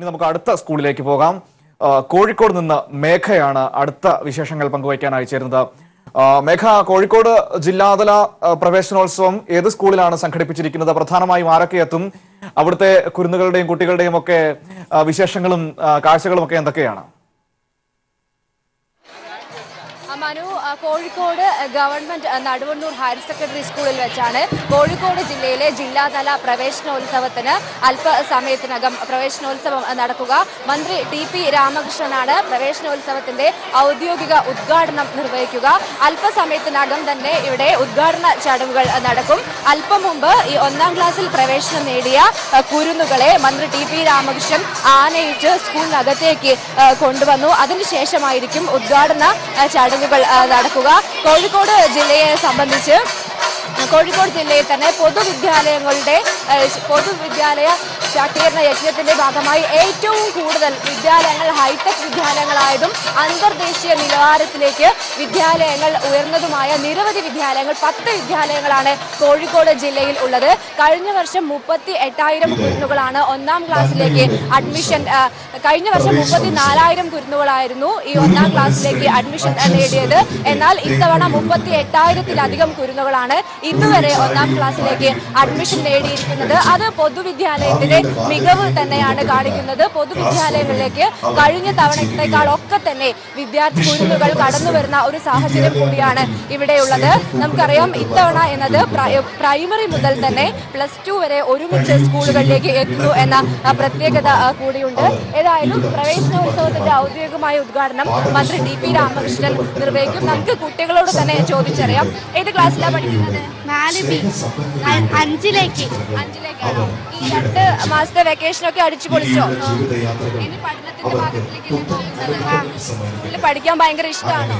ഇനി നമുക്ക് അടുത്ത സ്കൂളിലേക്ക് പോകാം. കോഴിക്കോട് നിന്ന് മേഘയാണ് അടുത്ത വിശേഷങ്ങൾ പങ്കുവയ്ക്കാനായി ചേരുന്നത്. മേഘ കോഴിക്കോട് ജില്ലാതല പ്രവേശനോത്സവം ഏത് സ്കൂളിലാണ് സംഘടിപ്പിച്ചിരിക്കുന്നത്? പ്രധാനമായും ആരൊക്കെ എത്തും? അവിടുത്തെ കുരുന്നുകളുടെയും കുട്ടികളുടെയും ഒക്കെ വിശേഷങ്ങളും കാഴ്ചകളും ഒക്കെ എന്തൊക്കെയാണ് ആ, മനു ആ, Kozhikode government Naduvannur higher secondary സ്കൂളിൽ വെച്ചാണ് കോഴിക്കോട് ജില്ലയിലെ ജില്ലാതല പ്രവേശനോത്സവത്തിന് അല്പസമയത്തിനകം പ്രവേശനോത്സവം നടക്കുക. മന്ത്രി ടി പി രാമകൃഷ്ണനാണ് പ്രവേശനോത്സവത്തിന്റെ ഔദ്യോഗിക ഉദ്ഘാടനം നിർവഹിക്കുക. അല്പസമയത്തിനകം തന്നെ ഇവിടെ ഉദ്ഘാടന ചടങ്ങുകൾ നടക്കും. അല്പം മുമ്പ് ഈ ഒന്നാം ക്ലാസ്സിൽ പ്രവേശനം നേടിയ കുരുന്നുകളെ മന്ത്രി ടി പി രാമകൃഷ്ണൻ ആനയിച്ച് സ്കൂളിനകത്തേക്ക് കൊണ്ടുവന്നു. അതിനുശേഷമായിരിക്കും ഉദ്ഘാടന ചടങ്ങുകൾ ആ, നടക്കുക കോഴിക്കോട് ജില്ലയെ സംബന്ധിച്ച് കോഴിക്കോട് ജില്ലയിൽ തന്നെ പൊതുവിദ്യാലയങ്ങളുടെ പൊതുവിദ്യാലയ ശാക്തീകരണ യജ്ഞത്തിന്റെ ഭാഗമായി ഏറ്റവും കൂടുതൽ വിദ്യാലയങ്ങൾ ഹൈടെക് വിദ്യാലയങ്ങളായതും അന്തർദേശീയ നിലവാരത്തിലേക്ക് വിദ്യാലയങ്ങൾ ഉയർന്നതുമായ നിരവധി വിദ്യാലയങ്ങൾ പത്ത് വിദ്യാലയങ്ങളാണ് കോഴിക്കോട് ജില്ലയിൽ ഉള്ളത്. കഴിഞ്ഞ വർഷം മുപ്പത്തി എട്ടായിരം കുരുന്നുകളാണ് ഒന്നാം ക്ലാസ്സിലേക്ക് അഡ്മിഷൻ കഴിഞ്ഞ വർഷം മുപ്പത്തി നാലായിരം കുരുന്നുകളായിരുന്നു ഈ ഒന്നാം ക്ലാസ്സിലേക്ക് അഡ്മിഷൻ നേടിയത്. എന്നാൽ ഇത്തവണ മുപ്പത്തി എട്ടായിരത്തിലധികം കുരുന്നുകളാണ് ഇതുവരെ ഒന്നാം ക്ലാസ്സിലേക്ക് അഡ്മിഷൻ നേടിയിരിക്കുന്നത് അത് പൊതുവിദ്യാലയത്തിലെ മികവ് തന്നെയാണ് കാണിക്കുന്നത്. പൊതുവിദ്യാലയങ്ങളിലേക്ക് കഴിഞ്ഞ തവണത്തേക്കാൾ ഒക്കെ തന്നെ വിദ്യാർത്ഥി കുരുന്നുകൾ കടന്നു വരുന്ന ഒരു സാഹചര്യം കൂടിയാണ് ഇവിടെയുള്ളത്. നമുക്കറിയാം ഇത്തവണ എന്നത് പ്രൈമറി മുതൽ തന്നെ പ്ലസ് ടു വരെ ഒരുമിച്ച് സ്കൂളുകളിലേക്ക് എത്തുന്നു എന്ന പ്രത്യേകത കൂടിയുണ്ട്. ഏതായാലും പ്രവേശനോത്സവത്തിന്റെ ഔദ്യോഗികമായ ഉദ്ഘാടനം മന്ത്രി ഡി പി രാമകൃഷ്ണൻ നിർവഹിക്കും. നമുക്ക് കുട്ടികളോട് തന്നെ ചോദിച്ചറിയാം. ഏത് ക്ലാസ്സിലാണ് പഠിക്കുന്നത്? നാല് ബി. അഞ്ചിലേക്ക്. അഞ്ചിലേക്കാണോ. ഈ രണ്ട് മാസത്തെ വെക്കേഷൻ ഒക്കെ അടിച്ചു പൊളിച്ചോ? ഇനി പഠനത്തിന്റെ ഭാഗത്തിലേക്ക് പഠിക്കാൻ ഭയങ്കര ഇഷ്ടമാണോ?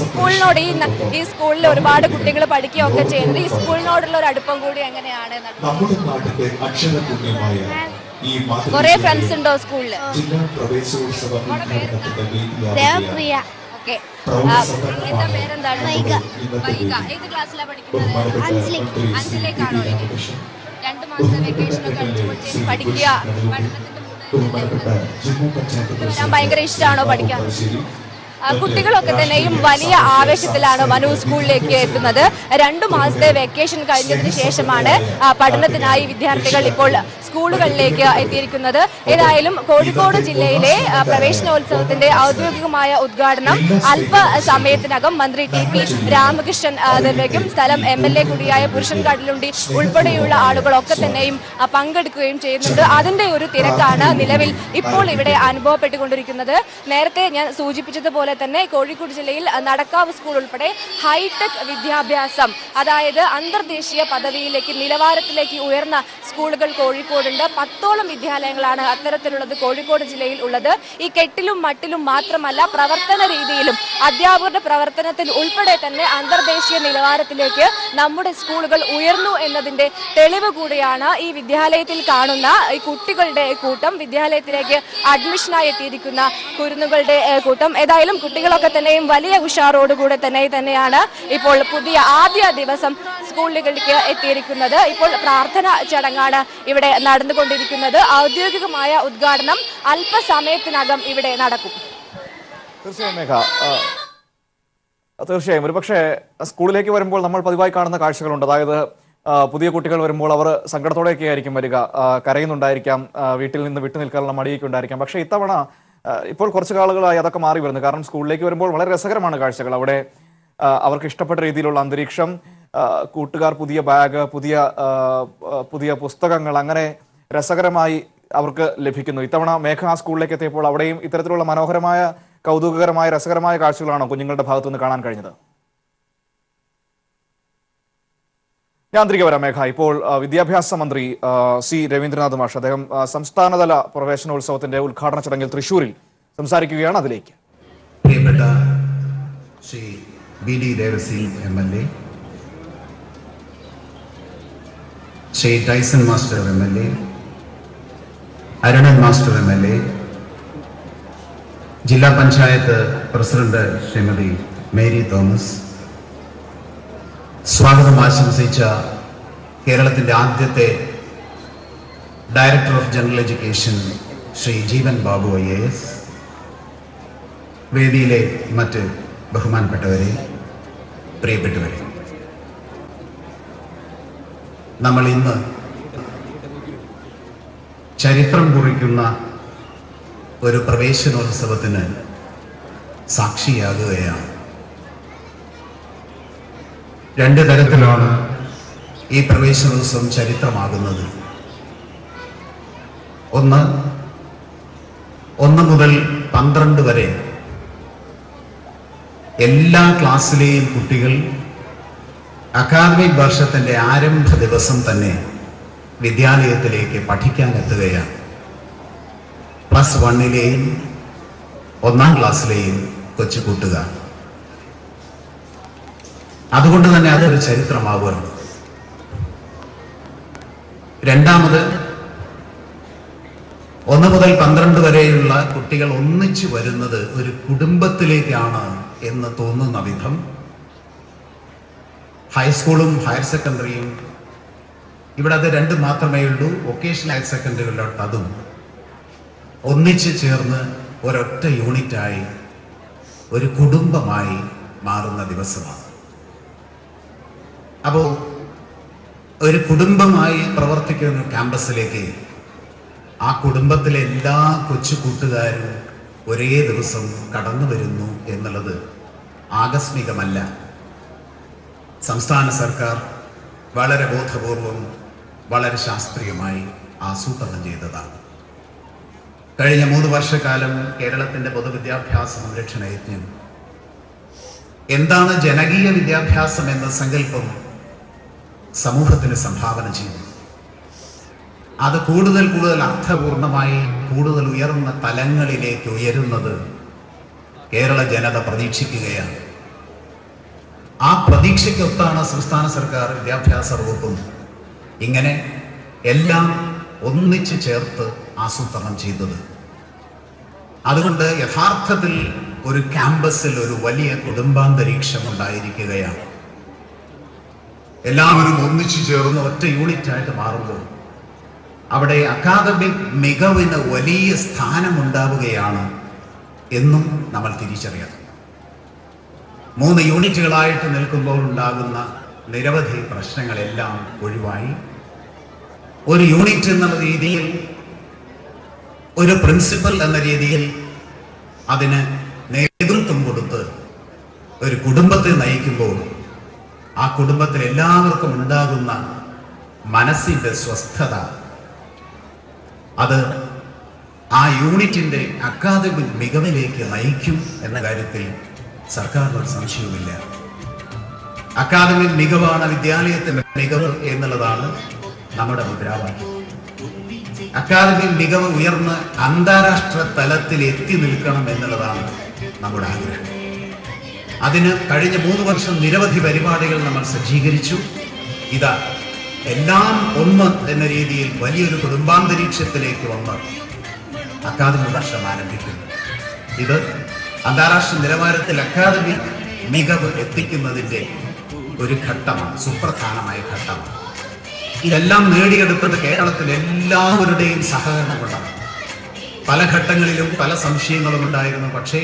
സ്കൂളിനോട് ഈ ഈ സ്കൂളിൽ ഒരുപാട് കുട്ടികൾ പഠിക്കുകയൊക്കെ ചെയ്യുന്നത്. ഈ സ്കൂളിനോടുള്ള ഒരു അടുപ്പം കൂടി എങ്ങനെയാണ് കൊറേ ഫ്രണ്ട്സ് ഉണ്ടോ സ്കൂളിൽ? ദേവപ്രിയ. ഓക്കെ. എന്താ പേരെന്താണ്? വൈക. വൈക. ഏത് ക്ലാസ്സിലാണ് പഠിക്കുന്നത്? അഞ്ചിലേക്ക്. അഞ്ചിലേക്കാണോ. രണ്ട് മാസത്തെ വെക്കേഷൻ ഒക്കെ അടിച്ചു പൊളിച്ച് പഠിക്കുക. പഠനത്തിന്റെ പഞ്ചായത്ത് ഭയങ്കര ഇഷ്ടമാണോ പഠിക്കാൻ? കുട്ടികളൊക്കെ തന്നെയും വലിയ ആവേശത്തിലാണ് മനു സ്കൂളിലേക്ക് എത്തുന്നത്. രണ്ടു മാസത്തെ വെക്കേഷൻ കഴിഞ്ഞതിന് ശേഷമാണ് പഠനത്തിനായി വിദ്യാർത്ഥികൾ ഇപ്പോൾ സ്കൂളുകളിലേക്ക് എത്തിയിരിക്കുന്നത്. ഏതായാലും കോഴിക്കോട് ജില്ലയിലെ പ്രവേശനോത്സവത്തിന്റെ ഔദ്യോഗികമായ ഉദ്ഘാടനം അല്പ സമയത്തിനകം മന്ത്രി ടി പി രാമകൃഷ്ണൻ നിർവഹിക്കും. സ്ഥലം എം എൽ എ കൂടിയായ പുരുഷൻ കടലുണ്ടി ഉൾപ്പെടെയുള്ള ആളുകളൊക്കെ തന്നെയും പങ്കെടുക്കുകയും ചെയ്യുന്നുണ്ട്. അതിന്റെ ഒരു തിരക്കാണ് നിലവിൽ ഇപ്പോൾ ഇവിടെ അനുഭവപ്പെട്ടുകൊണ്ടിരിക്കുന്നത്. നേരത്തെ ഞാൻ സൂചിപ്പിച്ചതുപോലെ തന്നെ കോഴിക്കോട് ജില്ലയിൽ നടക്കാവ് സ്കൂൾ ഉൾപ്പെടെ ഹൈടെക് വിദ്യാഭ്യാസം അതായത് അന്തർദേശീയ പദവിയിലേക്ക് നിലവാരത്തിലേക്ക് ഉയർന്ന സ്കൂളുകൾ കോഴിക്കോടുണ്ട്. പത്തോളം വിദ്യാലയങ്ങളാണ് അത്തരത്തിലുള്ളത് കോഴിക്കോട് ജില്ലയിൽ ഉള്ളത്. ഈ കെട്ടിലും മട്ടിലും മാത്രമല്ല പ്രവർത്തന രീതിയിലും അധ്യാപകരുടെ പ്രവർത്തനത്തിൽ ഉൾപ്പെടെ തന്നെ അന്തർദേശീയ നിലവാരത്തിലേക്ക് നമ്മുടെ സ്കൂളുകൾ ഉയർന്നു എന്നതിന്റെ തെളിവ് കൂടിയാണ് ഈ വിദ്യാലയത്തിൽ കാണുന്ന ഈ കുട്ടികളുടെ കൂട്ടം. വിദ്യാലയത്തിലേക്ക് അഡ്മിഷനായി എത്തിയിരിക്കുന്ന കുരുന്നുകളുടെ കൂട്ടം. ഏതായാലും കുട്ടികളൊക്കെ തന്നെയും വലിയ ഉഷാറോടുകൂടെ തന്നെ തന്നെയാണ് ഇപ്പോൾ പുതിയ ആദ്യ ദിവസം സ്കൂളുകളിലേക്ക് എത്തിയിരിക്കുന്നത്. ഇപ്പോൾ പ്രാർത്ഥന ചടങ്ങാണ് ഇവിടെ നടന്നുകൊണ്ടിരിക്കുന്നത്. ഔദ്യോഗികമായ ഉദ്ഘാടനം അല്പസമയത്തിനകം ഇവിടെ നടക്കും. തീർച്ചയായും മേഘ തീർച്ചയായും. ഒരുപക്ഷെ സ്കൂളിലേക്ക് വരുമ്പോൾ നമ്മൾ പതിവായി കാണുന്ന കാഴ്ചകളുണ്ട്. അതായത് പുതിയ കുട്ടികൾ വരുമ്പോൾ അവർ സങ്കടത്തോടെയൊക്കെ ആയിരിക്കും വരിക കരയുന്നുണ്ടായിരിക്കാം. വീട്ടിൽ നിന്ന് വിട്ടു നിൽക്കാനുള്ള മടിയൊക്കെ ഉണ്ടായിരിക്കാം. പക്ഷേ ഇത്തവണ ഇപ്പോൾ കുറച്ച് കാളുകളായി അതൊക്കെ മാറി വരുന്നു. കാരണം സ്കൂളിലേക്ക് വരുമ്പോൾ വളരെ രസകരമാണ് കാഴ്ചകൾ. അവിടെ അവർക്ക് ഇഷ്ടപ്പെട്ട രീതിയിലുള്ള അന്തരീക്ഷം കൂട്ടുകാർ പുതിയ ബാഗ് പുതിയ പുതിയ പുസ്തകങ്ങൾ അങ്ങനെ രസകരമായി അവർക്ക് ലഭിക്കുന്നു. ഇത്തവണ മേഘ ആ സ്കൂളിലേക്ക് എത്തിയപ്പോൾ അവിടെയും ഇത്തരത്തിലുള്ള മനോഹരമായ കൗതുകകരമായ രസകരമായ കാഴ്ചകളാണോ കുഞ്ഞുങ്ങളുടെ ഭാഗത്തുനിന്ന് കാണാൻ കഴിഞ്ഞത്? ഞാൻ തിരികെ മേഘ ഇപ്പോൾ വിദ്യാഭ്യാസ മന്ത്രി സി. രവീന്ദ്രനാഥ് മാഷ് അദ്ദേഹം സംസ്ഥാനതല പ്രവേശനോത്സവത്തിന്റെ ഉദ്ഘാടന ചടങ്ങിൽ തൃശൂരിൽ സംസാരിക്കുകയാണ് അതിലേക്ക്. Shri Shri Tyson master Arunan master M. L. A. ജില്ലാ panchayat president Shrimati Mary Thomas സ്വാഗതം ആശംസിച്ച കേരളത്തിന്റെ ആദ്യത്തെ director of general education Shri Jeevan Babu I A S വേദിയിലെ മറ്റ് ബഹുമാനപ്പെട്ടവരെ പ്രിയപ്പെട്ടവരെ. നമ്മൾ ഇന്ന് ചരിത്രം കുറിക്കുന്ന ഒരു പ്രവേശനോത്സവത്തിന് സാക്ഷിയാകുകയാണ്. രണ്ട് തരത്തിലാണ് ഈ പ്രവേശനോത്സവം ചരിത്രമാകുന്നത്. ഒന്ന് ഒന്ന് മുതൽ പന്ത്രണ്ട് വരെ എല്ലാ ക്ലാസ്സിലെയും കുട്ടികൾ അക്കാദമിക് വർഷത്തിന്റെ ആരംഭ ദിവസം തന്നെ വിദ്യാലയത്തിലേക്ക് പഠിക്കാൻ എത്തുകയാണ്. പ്ലസ് വണ്ണിലെയും ഒന്നാം ക്ലാസ്സിലെയും കൊച്ചു കൂട്ടുകാർ അതുകൊണ്ട് തന്നെ അതൊരു ചരിത്രമാവുകയാണ് രണ്ടാമത് ഒന്ന് മുതൽ പന്ത്രണ്ട് വരെയുള്ള കുട്ടികൾ ഒന്നിച്ചു വരുന്നത് ഒരു കുടുംബത്തിലേക്കാണ് എന്ന് തോന്നുന്ന വിധം. ഹൈസ്കൂളും ഹയർ സെക്കൻഡറിയും ഇവിടെ അത് രണ്ട് മാത്രമേ ഉള്ളൂ വൊക്കേഷണൽ ഹയർ സെക്കൻഡറികളിലോട്ട് അതും. ഒന്നിച്ച് ചേർന്ന് ഒരൊറ്റ യൂണിറ്റായി ഒരു കുടുംബമായി മാറുന്ന ദിവസമാണ്. അപ്പോൾ ഒരു കുടുംബമായി പ്രവർത്തിക്കുന്ന ക്യാമ്പസിലേക്ക് ആ കുടുംബത്തിലെ എല്ലാ കൊച്ചു കൂട്ടുകാരും ഒരേ ദിവസം കടന്നു വരുന്നു എന്നുള്ളത് ആകസ്മികമല്ല. സംസ്ഥാന സർക്കാർ വളരെ ബോധപൂർവം വളരെ ശാസ്ത്രീയമായി ആസൂത്രണം ചെയ്തതാണ്. കഴിഞ്ഞ മൂന്ന് വർഷക്കാലം കേരളത്തിന്റെ പൊതുവിദ്യാഭ്യാസ സംരക്ഷണ യജ്ഞം എന്താണ് ജനകീയ വിദ്യാഭ്യാസം എന്ന സങ്കല്പം സമൂഹത്തിന് സംഭാവന ചെയ്തു അത് കൂടുതൽ കൂടുതൽ അർത്ഥപൂർണമായി കൂടുതൽ ഉയർന്ന തലങ്ങളിലേക്ക് ഉയരുന്നത് കേരള ജനത പ്രതീക്ഷിക്കുകയാണ്. ആ പ്രതീക്ഷയ്ക്കൊത്താണ് സംസ്ഥാന സർക്കാർ വിദ്യാഭ്യാസ വകുപ്പും. ഇങ്ങനെ എല്ലാം ഒന്നിച്ചു ചേർത്ത് ആസൂത്രണം ചെയ്തത്. അതുകൊണ്ട് യഥാർത്ഥത്തിൽ ഒരു ക്യാമ്പസിൽ ഒരു വലിയ കുടുംബാന്തരീക്ഷം ഉണ്ടായിരിക്കുകയാണ്. എല്ലാവരും ഒന്നിച്ചു ചേർന്ന് ഒറ്റ യൂണിറ്റ് ആയിട്ട് മാറുമ്പോൾ അവിടെ അക്കാദമിക് മികവിന് വലിയ സ്ഥാനമുണ്ടാവുകയാണ് എന്നും നമ്മൾ തിരിച്ചറിയണം. മൂന്ന് യൂണിറ്റുകളായിട്ട് നിൽക്കുമ്പോൾ ഉണ്ടാകുന്ന നിരവധി പ്രശ്നങ്ങളെല്ലാം ഒഴിവായി. ഒരു യൂണിറ്റ് എന്ന രീതിയിൽ ഒരു പ്രിൻസിപ്പൽ എന്ന രീതിയിൽ അതിന് നേതൃത്വം കൊടുത്ത് ഒരു കുടുംബത്തെ നയിക്കുമ്പോൾ ആ കുടുംബത്തിൽ എല്ലാവർക്കും ഉണ്ടാകുന്ന മനസ്സിന്റെ സ്വസ്ഥത. അത് ആ യൂണിറ്റിന്റെ അക്കാദമിക് മികവിലേക്ക് നയിക്കും എന്ന കാര്യത്തിൽ സർക്കാർ ഒരു സംശയവുമില്ല. അക്കാദമിക് മികവാണ് വിദ്യാലയത്തിന്റെ മികവ് എന്നുള്ളതാണ് നമ്മുടെ മുദ്രാവാക്യം. അക്കാദമിക് മികവ് ഉയർന്ന് അന്താരാഷ്ട്ര തലത്തിൽ എത്തി നിൽക്കണം എന്നുള്ളതാണ് നമ്മുടെ ആഗ്രഹം. അതിന് കഴിഞ്ഞ മൂന്ന് വർഷം നിരവധി പരിപാടികൾ നമ്മൾ സജ്ജീകരിച്ചു. ഇതാ എല്ലാം ഒന്ന് എന്ന രീതിയിൽ വലിയൊരു കുടുംബാന്തരീക്ഷത്തിലേക്ക് വന്ന് അക്കാദമി വർഷം ആരംഭിക്കുന്നു. ഇത് അന്താരാഷ്ട്ര നിലവാരത്തിൽ അക്കാദമി മികവ് എത്തിക്കുന്നതിന്റെ ഒരു ഘട്ടമാണ് സുപ്രധാനമായ ഘട്ടമാണ്. ഇതെല്ലാം നേടിയെടുത്തത് കേരളത്തിൽ എല്ലാവരുടെയും സഹകരണം കൊണ്ടാണ്. പല ഘട്ടങ്ങളിലും പല സംശയങ്ങളും ഉണ്ടായിരുന്നു. പക്ഷേ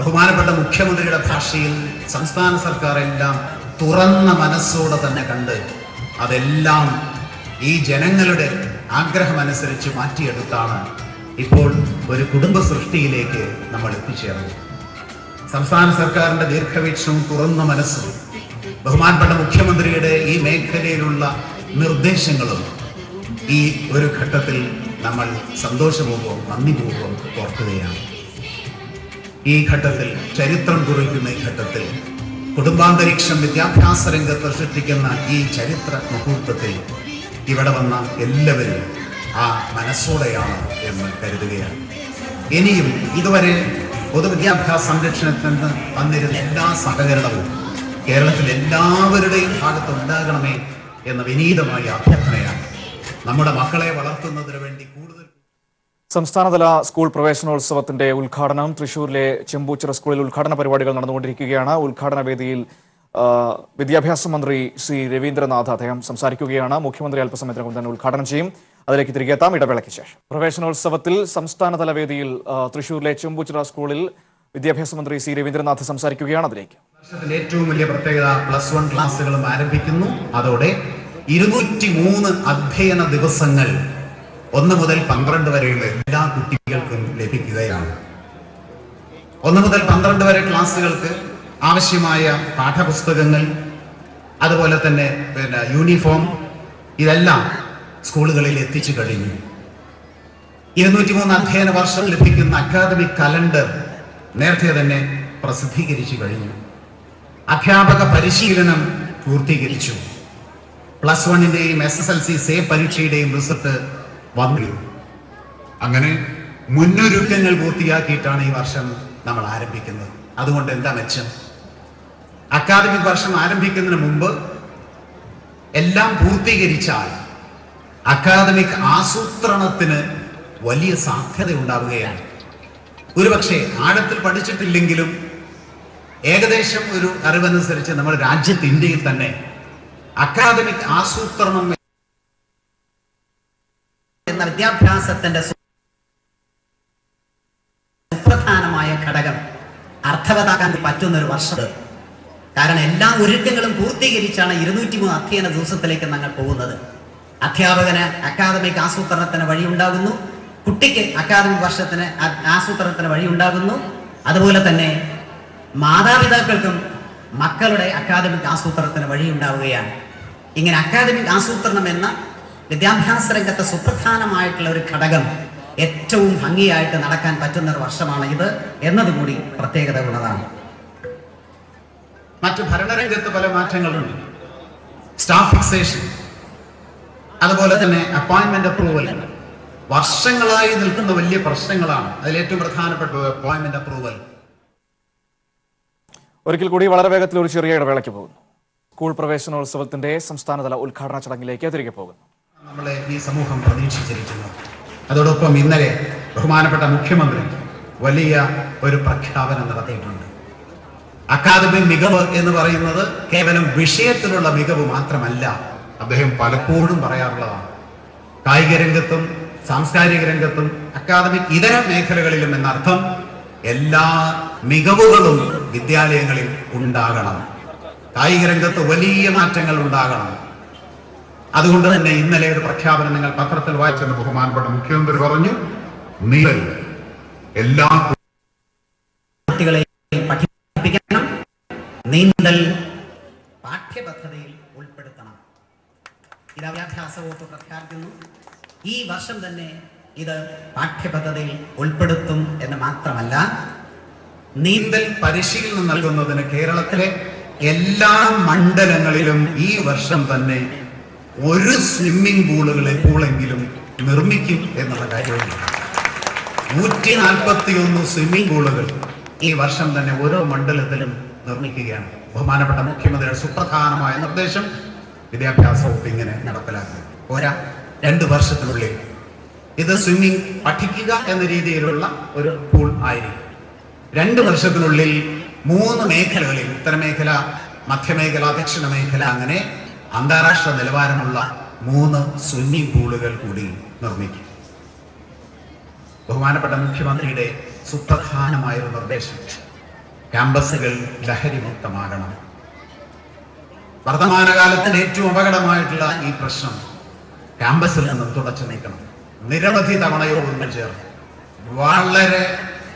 ബഹുമാനപ്പെട്ട മുഖ്യമന്ത്രിയുടെ ഭാഷയിൽ സംസ്ഥാന സർക്കാർ എല്ലാം തുറന്ന മനസ്സോടെ തന്നെ കണ്ട് അതെല്ലാം ഈ ജനങ്ങളുടെ ആഗ്രഹമനുസരിച്ച് മാറ്റിയെടുത്താണ് ഇപ്പോൾ ഒരു കുടുംബ സൃഷ്ടിയിലേക്ക് നമ്മൾ എത്തിച്ചേർന്നത്. സംസ്ഥാന സർക്കാരിന്റെ ദീർഘവീക്ഷണം തുറന്ന മനസ്സും ബഹുമാനപ്പെട്ട മുഖ്യമന്ത്രിയുടെ ഈ മേഖലയിലുള്ള നിർദ്ദേശങ്ങളും ഈ ഒരു ഘട്ടത്തിൽ നമ്മൾ സന്തോഷപൂർവം നന്ദിപൂർവം ഓർക്കുകയാണ്. ഈ ഘട്ടത്തിൽ ചരിത്രം കുറിക്കുന്ന ഈ ഘട്ടത്തിൽ കുടുംബാന്തരീക്ഷം വിദ്യാഭ്യാസ രംഗത്ത് സൃഷ്ടിക്കുന്ന ഈ ചരിത്ര മുഹൂർത്തത്തിൽ ഇവിടെ വന്ന എല്ലാവരും ആ മനസ്സോടെയാണ് എന്ന് കരുതുകയാണ്. ഇനിയും ഇതുവരെ പൊതുവിദ്യാഭ്യാസ സംരക്ഷണത്തിന് വന്നിരുന്ന എല്ലാ സഹകരണവും കേരളത്തിൽ എല്ലാവരുടെയും ഭാഗത്ത് ഉണ്ടാകണമേ എന്ന വിനീതമായ അഭ്യർത്ഥനയാണ്. നമ്മുടെ മക്കളെ വളർത്തുന്നതിന് വേണ്ടി സംസ്ഥാനതല സ്കൂൾ പ്രവേശനോത്സവത്തിന്റെ ഉദ്ഘാടനം തൃശൂരിലെ ചെമ്പൂച്ചിറ സ്കൂളിൽ ഉദ്ഘാടന പരിപാടികൾ നടന്നുകൊണ്ടിരിക്കുകയാണ്. ഉദ്ഘാടന വേദിയിൽ വിദ്യാഭ്യാസ മന്ത്രി ശ്രീ രവീന്ദ്രനാഥ് അദ്ദേഹം സംസാരിക്കുകയാണ്. മുഖ്യമന്ത്രി അല്പസമയത്തിനകം തന്നെ ഉദ്ഘാടനം ചെയ്യും. അതിലേക്ക് തിരികെ എത്താം. ഇടവേളയ്ക്ക് ശേഷം. പ്രവേശനോത്സവത്തിൽ സംസ്ഥാനതല വേദിയിൽ തൃശൂരിലെ ചെമ്പൂച്ചിറ സ്കൂളിൽ വിദ്യാഭ്യാസ മന്ത്രി സി രവീന്ദ്രനാഥ് സംസാരിക്കുകയാണ് അതിലേക്ക്. ഏറ്റവും വലിയ പ്രത്യേകത പ്ലസ് വൺ ക്ലാസ്സുകളും ആരംഭിക്കുന്നു. അതോടെ ഇരുന്നൂറ്റി മൂന്ന് അധ്യയന ദിവസങ്ങൾ ഒന്ന് മുതൽ പന്ത്രണ്ട് വരെയുള്ള എല്ലാ കുട്ടികൾക്കും ലഭിക്കുകയാണ്. ഒന്ന് മുതൽ പന്ത്രണ്ട് വരെ ക്ലാസ്സുകൾക്ക് ആവശ്യമായ പാഠപുസ്തകങ്ങൾ അതുപോലെ തന്നെ പിന്നെ യൂണിഫോം ഇതെല്ലാം സ്കൂളുകളിൽ എത്തിച്ചു കഴിഞ്ഞു. ഇരുന്നൂറ്റി മൂന്ന് അധ്യയന വർഷം ലഭിക്കുന്ന അക്കാദമിക് കലണ്ടർ നേരത്തെ തന്നെ പ്രസിദ്ധീകരിച്ചു കഴിഞ്ഞു. അധ്യാപക പരിശീലനം പൂർത്തീകരിച്ചു. Plus വണ്ണിന്റെയും S S L C say പരീക്ഷയുടെയും result വന്നു അങ്ങനെ മുന്നൊരുക്കങ്ങൾ പൂർത്തിയാക്കിയിട്ടാണ് ഈ വർഷം നമ്മൾ ആരംഭിക്കുന്നത്. അതുകൊണ്ട് എന്താ മെച്ചം? അക്കാദമിക് വർഷം ആരംഭിക്കുന്നതിന് മുമ്പ് എല്ലാം പൂർത്തീകരിച്ചാൽ അക്കാദമിക് ആസൂത്രണത്തിന് വലിയ സാധ്യത ഉണ്ടാവുകയാണ്. ഒരുപക്ഷെ ആഴത്തിൽ പഠിച്ചിട്ടില്ലെങ്കിലും ഏകദേശം ഒരു അറിവനുസരിച്ച് നമ്മുടെ രാജ്യത്ത് ഇന്ത്യയിൽ തന്നെ അക്കാദമിക് ആസൂത്രണം എന്ന വിദ്യാഭ്യാസത്തിന്റെ സുപ്രധാനമായ ഘടകം. അർത്ഥവതാക്കാൻ പറ്റുന്ന ഒരു വർഷം കാരണം എല്ലാ ഒരുക്കങ്ങളും പൂർത്തീകരിച്ചാണ് ഇരുന്നൂറ്റി മൂന്ന് അധ്യയന ദിവസത്തിലേക്ക് ഞങ്ങൾ പോകുന്നത്. അധ്യാപകന് അക്കാദമിക് ആസൂത്രണത്തിന് വഴിയുണ്ടാകുന്നു. കുട്ടിക്ക് അക്കാദമിക് വർഷത്തിന് ആസൂത്രണത്തിന് വഴിയുണ്ടാകുന്നു. അതുപോലെ തന്നെ മാതാപിതാക്കൾക്കും മക്കളുടെ അക്കാദമിക് ആസൂത്രണത്തിന് വഴിയുണ്ടാവുകയാണ്. ഇങ്ങനെ അക്കാദമിക് ആസൂത്രണം എന്ന വിദ്യാഭ്യാസ രംഗത്തെ സുപ്രധാനമായിട്ടുള്ള ഒരു ഘടകം ഏറ്റവും ഭംഗിയായിട്ട് നടക്കാൻ പറ്റുന്ന ഒരു വർഷമാണ് ഇത് എന്നതുകൂടി പ്രത്യേകത ഉള്ളതാണ്. മറ്റു ഭരണരംഗത്ത് പല മാറ്റങ്ങളുണ്ട്. സ്റ്റാഫ് ഫിക്സേഷൻ അതുപോലെ തന്നെ അപ്പോയിന്റ്മെന്റ് അപ്രൂവൽ വർഷങ്ങളായി നിൽക്കുന്ന വലിയ പ്രശ്നങ്ങളാണ് അതിൽ ഏറ്റവും പ്രധാനപ്പെട്ടത് അപ്പോയിന്റ്മെന്റ് അപ്രൂവൽ ഒരിക്കൽ കൂടി വളരെ വേഗത്തിൽ ഒരു ചെറിയ ഇടവേളയ്ക്ക് പോകുന്നു. സ്കൂൾ പ്രവേശനോത്സവത്തിന്റെ സംസ്ഥാനതല ഉദ്ഘാടന ചടങ്ങിലേക്ക് തിരികെ പോകുന്നു. നമ്മളെ ഈ സമൂഹം പ്രതീക്ഷിച്ചിരിക്കുന്നു. അതോടൊപ്പം ഇന്നലെ ബഹുമാനപ്പെട്ട മുഖ്യമന്ത്രി വലിയ ഒരു പ്രഖ്യാപനം നടത്തിയിട്ടുണ്ട്. അക്കാദമി മികവ് എന്ന് പറയുന്നത് കേവലം വിഷയത്തിലുള്ള മികവ് മാത്രമല്ല അദ്ദേഹം പലപ്പോഴും പറയാറുള്ളതാണ്. കായിക രംഗത്തും സാംസ്കാരിക രംഗത്തും അക്കാദമിക് ഇതര മേഖലകളിലും എന്നർത്ഥം എല്ലാ മികവുകളും വിദ്യാലയങ്ങളിൽ ഉണ്ടാകണം. കായിക രംഗത്ത് വലിയ മാറ്റങ്ങൾ ഉണ്ടാകണം. അതുകൊണ്ട് തന്നെ ഇന്നലെ ഒരു പ്രഖ്യാപനം നിങ്ങൾ പത്രത്തിൽ വായിച്ചെന്ന് ബഹുമാനപ്പെട്ട മുഖ്യമന്ത്രി പറഞ്ഞു നിങ്ങൾ എല്ലാ നീന്തൽ പാഠ്യപദ്ധതിയിൽ ഉൾപ്പെടുത്തണം. വിദ്യാഭ്യാസ വകുപ്പ് പ്രഖ്യാപിക്കുന്നു. ഈ വർഷം തന്നെ ഇത് പാഠ്യപദ്ധതിയിൽ ഉൾപ്പെടുത്തും എന്ന് മാത്രമല്ല നീന്തൽ പരിശീലനം നൽകുന്നതിന് കേരളത്തിലെ എല്ലാ മണ്ഡലങ്ങളിലും ഈ വർഷം തന്നെ ഒരു സ്വിമ്മിംഗ് പൂളുകളെ പൂളെങ്കിലും നിർമ്മിക്കും എന്നുള്ള കാര്യമുണ്ട് നൂറ്റി നാൽപ്പത്തി ഒന്ന് സ്വിമ്മിംഗ് പൂളുകൾ ഈ വർഷം തന്നെ ഓരോ മണ്ഡലത്തിലും നിർമ്മിക്കുകയാണ്. ബഹുമാനപ്പെട്ട മുഖ്യമന്ത്രിയുടെ സുപ്രധാനമായ നിർദ്ദേശം വിദ്യാഭ്യാസ വകുപ്പ് ഇങ്ങനെ നടപ്പിലാക്കുക പോരാ രണ്ട് വർഷത്തിനുള്ളിൽ ഇത് സ്വിമ്മിംഗ് പഠിക്കുക എന്ന രീതിയിലുള്ള ഒരു പൂൾ ആയിരിക്കും. രണ്ട് വർഷത്തിനുള്ളിൽ മൂന്ന് മേഖലകളിൽ ഉത്തരമേഖല മധ്യമേഖല ദക്ഷിണ മേഖല അങ്ങനെ അന്താരാഷ്ട്ര നിലവാരമുള്ള മൂന്ന് സ്വിമ്മിംഗ് പൂളുകൾ കൂടി നിർമ്മിക്കും. ബഹുമാനപ്പെട്ട മുഖ്യമന്ത്രിയുടെ സുപ്രധാനമായ ഒരു നിർദ്ദേശം ക്യാമ്പസുകൾ ലഹരിമുക്തമാകണം. വർത്തമാനകാലത്തിന് ഏറ്റവും അപകടമായിട്ടുള്ള ഈ പ്രശ്നം ക്യാമ്പസിൽ നിന്നും തുടച്ചു നീക്കണം. നിരവധി തവണയോടൊന്നും ചേർന്ന്. വളരെ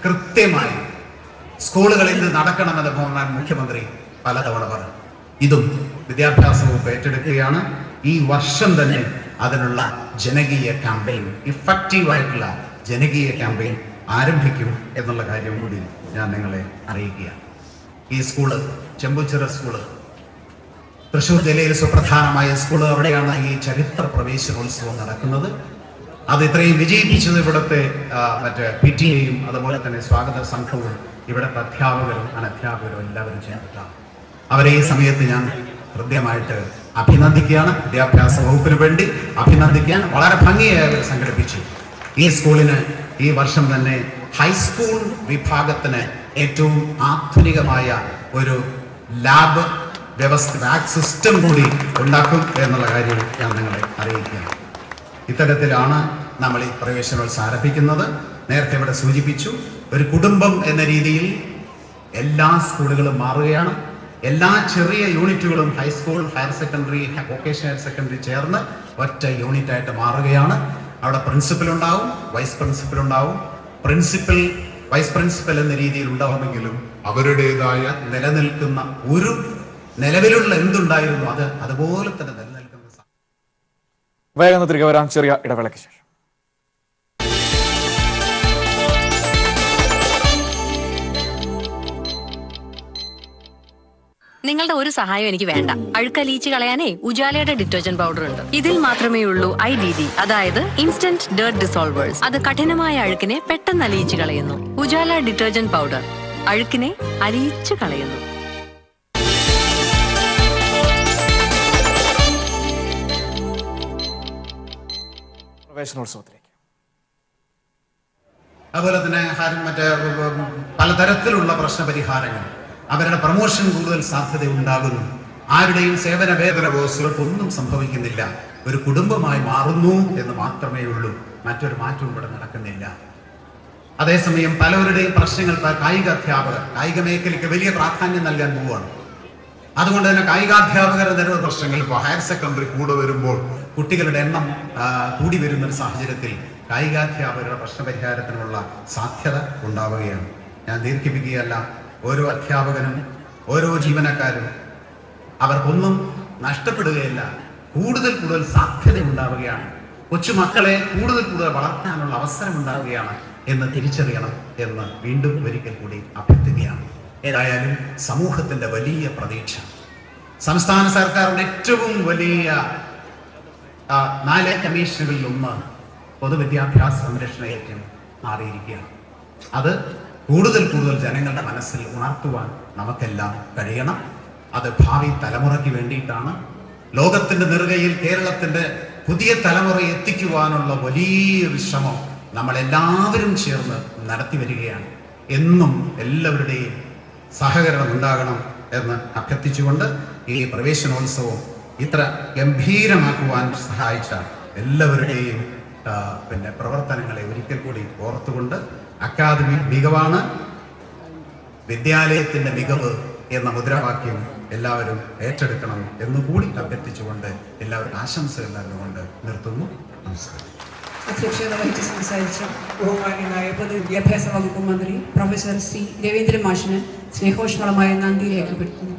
കൃത്യമായി സ്കൂളുകളിൽ നടക്കണമെന്ന് ബഹുമാൻ മുഖ്യമന്ത്രി പലതവണ പറഞ്ഞു. ഇതും വിദ്യാഭ്യാസ വകുപ്പ് ഏറ്റെടുക്കുകയാണ്. ഈ വർഷം തന്നെ അതിനുള്ള ജനകീയ ക്യാമ്പയിൻ ഇഫക്റ്റീവ് ആയിട്ടുള്ള ജനകീയ ക്യാമ്പയിൻ ആരംഭിക്കും എന്നുള്ള കാര്യം കൂടി ഞാൻ നിങ്ങളെ അറിയിക്കുകയാണ്. ഈ സ്കൂൾ ചെമ്പുച്ചിറ സ്കൂൾ തൃശൂർ ജില്ലയിൽ സുപ്രധാനമായ സ്കൂൾ അവിടെയാണ് ഈ ചരിത്ര പ്രവേശനോത്സവം നടക്കുന്നത്. അത് ഇത്രയും വിജയിപ്പിച്ചത് ഇവിടുത്തെ മറ്റേ പി ടി എയും അതുപോലെ തന്നെ സ്വാഗത സംഘവും ഇവിടുത്തെ അധ്യാപകരും അനധ്യാപകരും എല്ലാവരും ചേർന്നിട്ടാണ്. അവരെ ഈ സമയത്ത് ഞാൻ ഹൃദ്യമായിട്ട് അഭിനന്ദിക്കുകയാണ്. വിദ്യാഭ്യാസ വകുപ്പിന് വേണ്ടി അഭിനന്ദിക്കാൻ വളരെ ഭംഗിയായി സംഘടിപ്പിച്ചു. ഈ സ്കൂളിന് ഈ വർഷം തന്നെ ഹൈസ്കൂൾ വിഭാഗത്തിന് ഏറ്റവും ആധുനികമായ ഒരു ലാബ് വ്യവസ്ഥ ലാബ് സിസ്റ്റം കൂടി ഉണ്ടാക്കും എന്നുള്ള കാര്യം ഞാൻ നിങ്ങളെ അറിയിക്കുകയാണ്. ഇത്തരത്തിലാണ് നമ്മൾ ഈ പ്രവേശനോത്സവം ആരംഭിക്കുന്നത്. നേരത്തെ ഇവിടെ സൂചിപ്പിച്ചു ഒരു കുടുംബം എന്ന രീതിയിൽ എല്ലാ സ്കൂളുകളും മാറുകയാണ്. എല്ലാ ചെറിയ യൂണിറ്റുകളും high school higher secondary vocational higher secondary ചേർന്ന് ഒറ്റ യൂണിറ്റ് ആയിട്ട് മാറുകയാണ്. അവിടെ പ്രിൻസിപ്പൽ ഉണ്ടാവും വൈസ് പ്രിൻസിപ്പൽ ഉണ്ടാവും. പ്രിൻസിപ്പൽ വൈസ് പ്രിൻസിപ്പൽ എന്ന രീതിയിൽ ഉണ്ടാവുമെങ്കിലും അവരുടേതായ നിലനിൽക്കുന്ന ഒരു നിലവിലുള്ള എന്തുണ്ടായിരുന്നു അത് അതുപോലെ തന്നെ നിലനിൽക്കുന്ന വേഗം തിരികെ വരാം. ചെറിയ ഇടവേളയ്ക്ക് ശേഷം. നിങ്ങളുടെ ഒരു സഹായം എനിക്ക് വേണ്ട. അഴുക്കലീച്ച് കളയാനേ ഉജാലയുടെ ഡിറ്റർജന്റ് പൗഡർ ഉണ്ട് ഇതിൽ മാത്രമേ ഉള്ളൂ ഐ ഡി ഡി അതായത് ഇൻസ്റ്റന്റ് ഡേർട്ട് ഡിസോൾവേഴ്സ് അത് കഠിനമായ അഴുക്കിനെ പെട്ടെന്ന് അലിയിച്ച് കളയുന്നു. ഉജാല ഡിറ്റർജന്റ് പൗഡർ അഴുക്കിനെ അലിയിച്ചു കളയുന്നു. പ്രവേശനോത്സവത്തിലേക്ക്. അതുപോലെ തന്നെ മറ്റേ പലതരത്തിലുള്ള പലതരത്തിലുള്ള പ്രശ്നപരിഹാരങ്ങൾ. അവരുടെ പ്രമോഷൻ കൂടുതൽ സാധ്യത ഉണ്ടാകുന്നു ആരുടെയും സേവന വേതന ബോസുകൾക്കൊന്നും സംഭവിക്കുന്നില്ല. ഒരു കുടുംബമായി മാറുന്നു എന്ന് മാത്രമേ ഉള്ളൂ. മറ്റൊരു മാറ്റവും ഇവിടെ നടക്കുന്നില്ല. അതേസമയം പലവരുടെയും പ്രശ്നങ്ങൾ കായിക അധ്യാപകർ കായിക മേഖലയ്ക്ക് വലിയ പ്രാധാന്യം നൽകാൻ പോവുകയാണ്. അതുകൊണ്ട് തന്നെ കായികാധ്യാപകരുടെ നിരവധി പ്രശ്നങ്ങൾ ഇപ്പോൾ ഹയർ സെക്കൻഡറി കൂടെ വരുമ്പോൾ കുട്ടികളുടെ എണ്ണം കൂടി വരുന്ന ഒരു സാഹചര്യത്തിൽ കായികാധ്യാപകരുടെ പ്രശ്നപരിഹാരത്തിനുള്ള സാധ്യത ഉണ്ടാവുകയാണ്. ഞാൻ ദീർഘിപ്പിക്കുകയല്ല ഓരോ അധ്യാപകനും ഓരോ ജീവനക്കാരും അവർക്കൊന്നും നഷ്ടപ്പെടുകയില്ല. കൂടുതൽ കൂടുതൽ സാധ്യത ഉണ്ടാവുകയാണ് കൊച്ചുമക്കളെ കൂടുതൽ കൂടുതൽ വളർത്താനുള്ള അവസരം ഉണ്ടാവുകയാണ് എന്ന് തിരിച്ചറിയണം എന്ന് വീണ്ടും ഒരിക്കൽ കൂടി അഭ്യർത്ഥിക്കുകയാണ്. ഏതായാലും സമൂഹത്തിന്റെ വലിയ പ്രതീക്ഷ. സംസ്ഥാന സർക്കാരിന്റെ ഏറ്റവും വലിയ നാല് കമ്മീഷനുകളിൽ ഒന്ന് പൊതുവിദ്യാഭ്യാസ സംരക്ഷണ യജ്ഞം മാറിയിരിക്കുകയാണ്. അത് കൂടുതൽ കൂടുതൽ ജനങ്ങളുടെ മനസ്സിൽ ഉണർത്തുവാൻ നമുക്കെല്ലാം കഴിയണം. അത് ഭാവി തലമുറയ്ക്ക് വേണ്ടിയിട്ടാണ്. ലോകത്തിന്റെ നെറുകയിൽ കേരളത്തിന്റെ പുതിയ തലമുറ എത്തിക്കുവാനുള്ള വലിയൊരു ശ്രമം നമ്മൾ എല്ലാവരും ചേർന്ന് നടത്തി വരികയാണ്. എന്നും എല്ലാവരുടെയും സഹകരണം ഉണ്ടാകണം എന്ന് അഭ്യർത്ഥിച്ചുകൊണ്ട് ഈ പ്രവേശനോത്സവം ഇത്ര ഗംഭീരമാക്കുവാൻ സഹായിച്ച എല്ലാവരുടെയും പിന്നെ പ്രവർത്തനങ്ങളെ ഒരിക്കൽ കൂടി ഓർത്തുകൊണ്ട് അക്കാദമി മികവാണ്. വിദ്യാലയത്തിന്റെ മികവ് എന്ന മുദ്രാവാക്യം എല്ലാവരും ഏറ്റെടുക്കണം എന്ന് കൂടി അഭ്യർത്ഥിച്ചുകൊണ്ട് എല്ലാവർക്കും ആശംസകൾ നൽകുകൊണ്ട് നിർത്തുന്നു. നമസ്കാരം. അധ്യക്ഷത വഹിച്ച് സംസാരിച്ച ബഹുമാന്യനായ പൊതുവിദ്യാഭ്യാസ വകുപ്പ് മന്ത്രി പ്രൊഫസർ സി രവീന്ദ്രൻ മാഷിന് സ്നേഹോഷ്മളമായ നന്ദി രേഖപ്പെടുത്തുന്നു.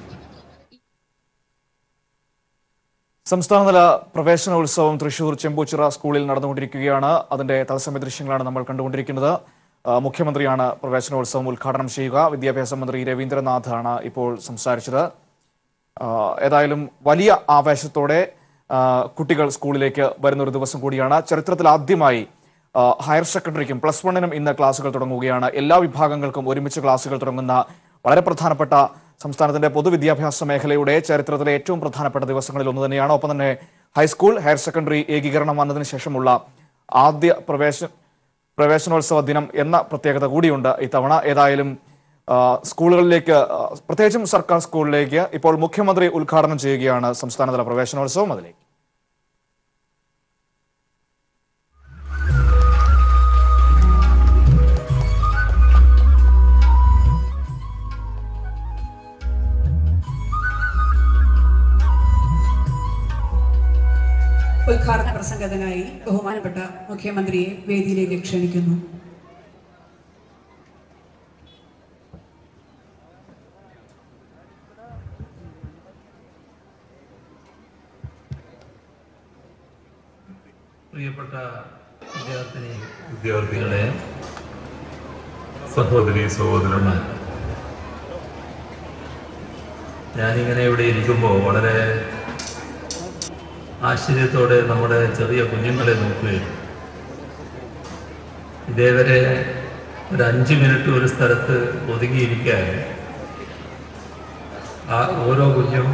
സംസ്ഥാനതല പ്രവേശനോത്സവം തൃശൂർ ചെമ്പൂച്ചിറ സ്കൂളിൽ നടന്നുകൊണ്ടിരിക്കുകയാണ്. അതിന്റെ തത്സമയ ദൃശ്യങ്ങളാണ് നമ്മൾ കണ്ടുകൊണ്ടിരിക്കുന്നത്. മുഖ്യമന്ത്രിയാണ് പ്രവേശനോത്സവം ഉദ്ഘാടനം ചെയ്യുക. വിദ്യാഭ്യാസ മന്ത്രി രവീന്ദ്രനാഥാണ് ഇപ്പോൾ സംസാരിച്ചത്. ഏതായാലും വലിയ ആവേശത്തോടെ കുട്ടികൾ സ്കൂളിലേക്ക് വരുന്ന ഒരു ദിവസം കൂടിയാണ്. ചരിത്രത്തിൽ ആദ്യമായി ഹയർ സെക്കൻഡറിക്കും പ്ലസ് വണ്ണിനും ഇന്ന് ക്ലാസുകൾ തുടങ്ങുകയാണ്. എല്ലാ വിഭാഗങ്ങൾക്കും ഒരുമിച്ച് ക്ലാസുകൾ തുടങ്ങുന്ന വളരെ പ്രധാനപ്പെട്ട സംസ്ഥാനത്തിന്റെ പൊതുവിദ്യാഭ്യാസ മേഖലയുടെ ചരിത്രത്തിലെ ഏറ്റവും പ്രധാനപ്പെട്ട ദിവസങ്ങളിൽ ഒന്ന് തന്നെയാണ്. ഒപ്പം തന്നെ ഹൈസ്കൂൾ ഹയർ സെക്കൻഡറി ഏകീകരണം വന്നതിന് ശേഷമുള്ള ആദ്യ പ്രവേശ പ്രവേശനോത്സവ ദിനം എന്ന പ്രത്യേകത കൂടിയുണ്ട് ഇത്തവണ. ഏതായാലും സ്കൂളുകളിലേക്ക് പ്രത്യേകിച്ചും സർക്കാർ സ്കൂളിലേക്ക് ഇപ്പോൾ മുഖ്യമന്ത്രി ഉദ്ഘാടനം ചെയ്യുകയാണ് സംസ്ഥാനതല പ്രവേശനോത്സവം. അതിലേക്ക്. പ്രസംഗത്തിനായി ബഹുമാനപ്പെട്ട മുഖ്യമന്ത്രിയെ വേദിയിലേക്ക് ക്ഷണിക്കുന്നു. പ്രിയപ്പെട്ട വിദ്യാർത്ഥിനി വിദ്യാർത്ഥികളെ സഹോദരി സഹോദരന്മാർ. ഞാനിങ്ങനെ ഇവിടെ ഇരിക്കുമ്പോൾ വളരെ ആശ്ചര്യത്തോടെ നമ്മുടെ ചെറിയ കുഞ്ഞുങ്ങളെ നോക്കുകയായിരുന്നു ഇതേവരെ ഒരു അഞ്ച് മിനിറ്റ് ഒരു സ്ഥലത്ത് ഒതുങ്ങിയിരിക്കാൻ ആ ഓരോ കുഞ്ഞും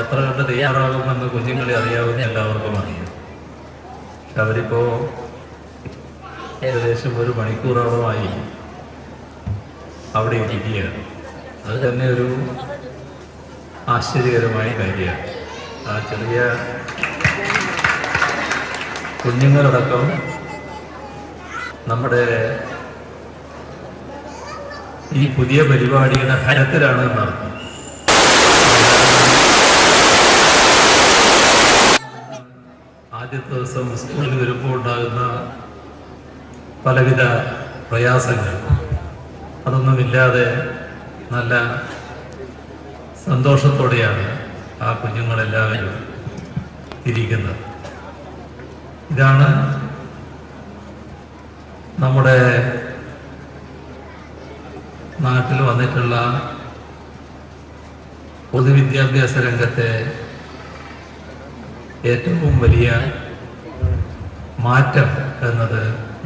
എത്ര കണ്ട് തയ്യാറാകുമെന്ന് കുഞ്ഞുങ്ങളെ അറിയാവുന്ന എല്ലാവർക്കും അറിയാം. പക്ഷെ അവരിപ്പോ ഏകദേശം ഒരു മണിക്കൂറോളമായി അവിടെ ഇരിക്കുകയാണ്. അത് തന്നെ ഒരു ആശ്ചര്യകരമായ കാര്യമാണ്. ആ ചെറിയ കുഞ്ഞുങ്ങളടക്കം നമ്മുടെ ഈ പുതിയ പരിപാടിയുടെ ഹരത്തിലാണ് നടക്കുന്നത്. ആദ്യത്തെ ദിവസം സ്കൂളിൽ വരുമ്പോൾ ഉണ്ടാകുന്ന പലവിധ പ്രയാസങ്ങൾ. അതൊന്നുമില്ലാതെ നല്ല സന്തോഷത്തോടെയാണ് ആ കുഞ്ഞുങ്ങളെല്ലാവരും ഇരിക്കുന്നത്. ഇതാണ് നമ്മുടെ നാട്ടിൽ വന്നിട്ടുള്ള പൊതുവിദ്യാഭ്യാസ രംഗത്തെ ഏറ്റവും വലിയ മാറ്റം എന്നത്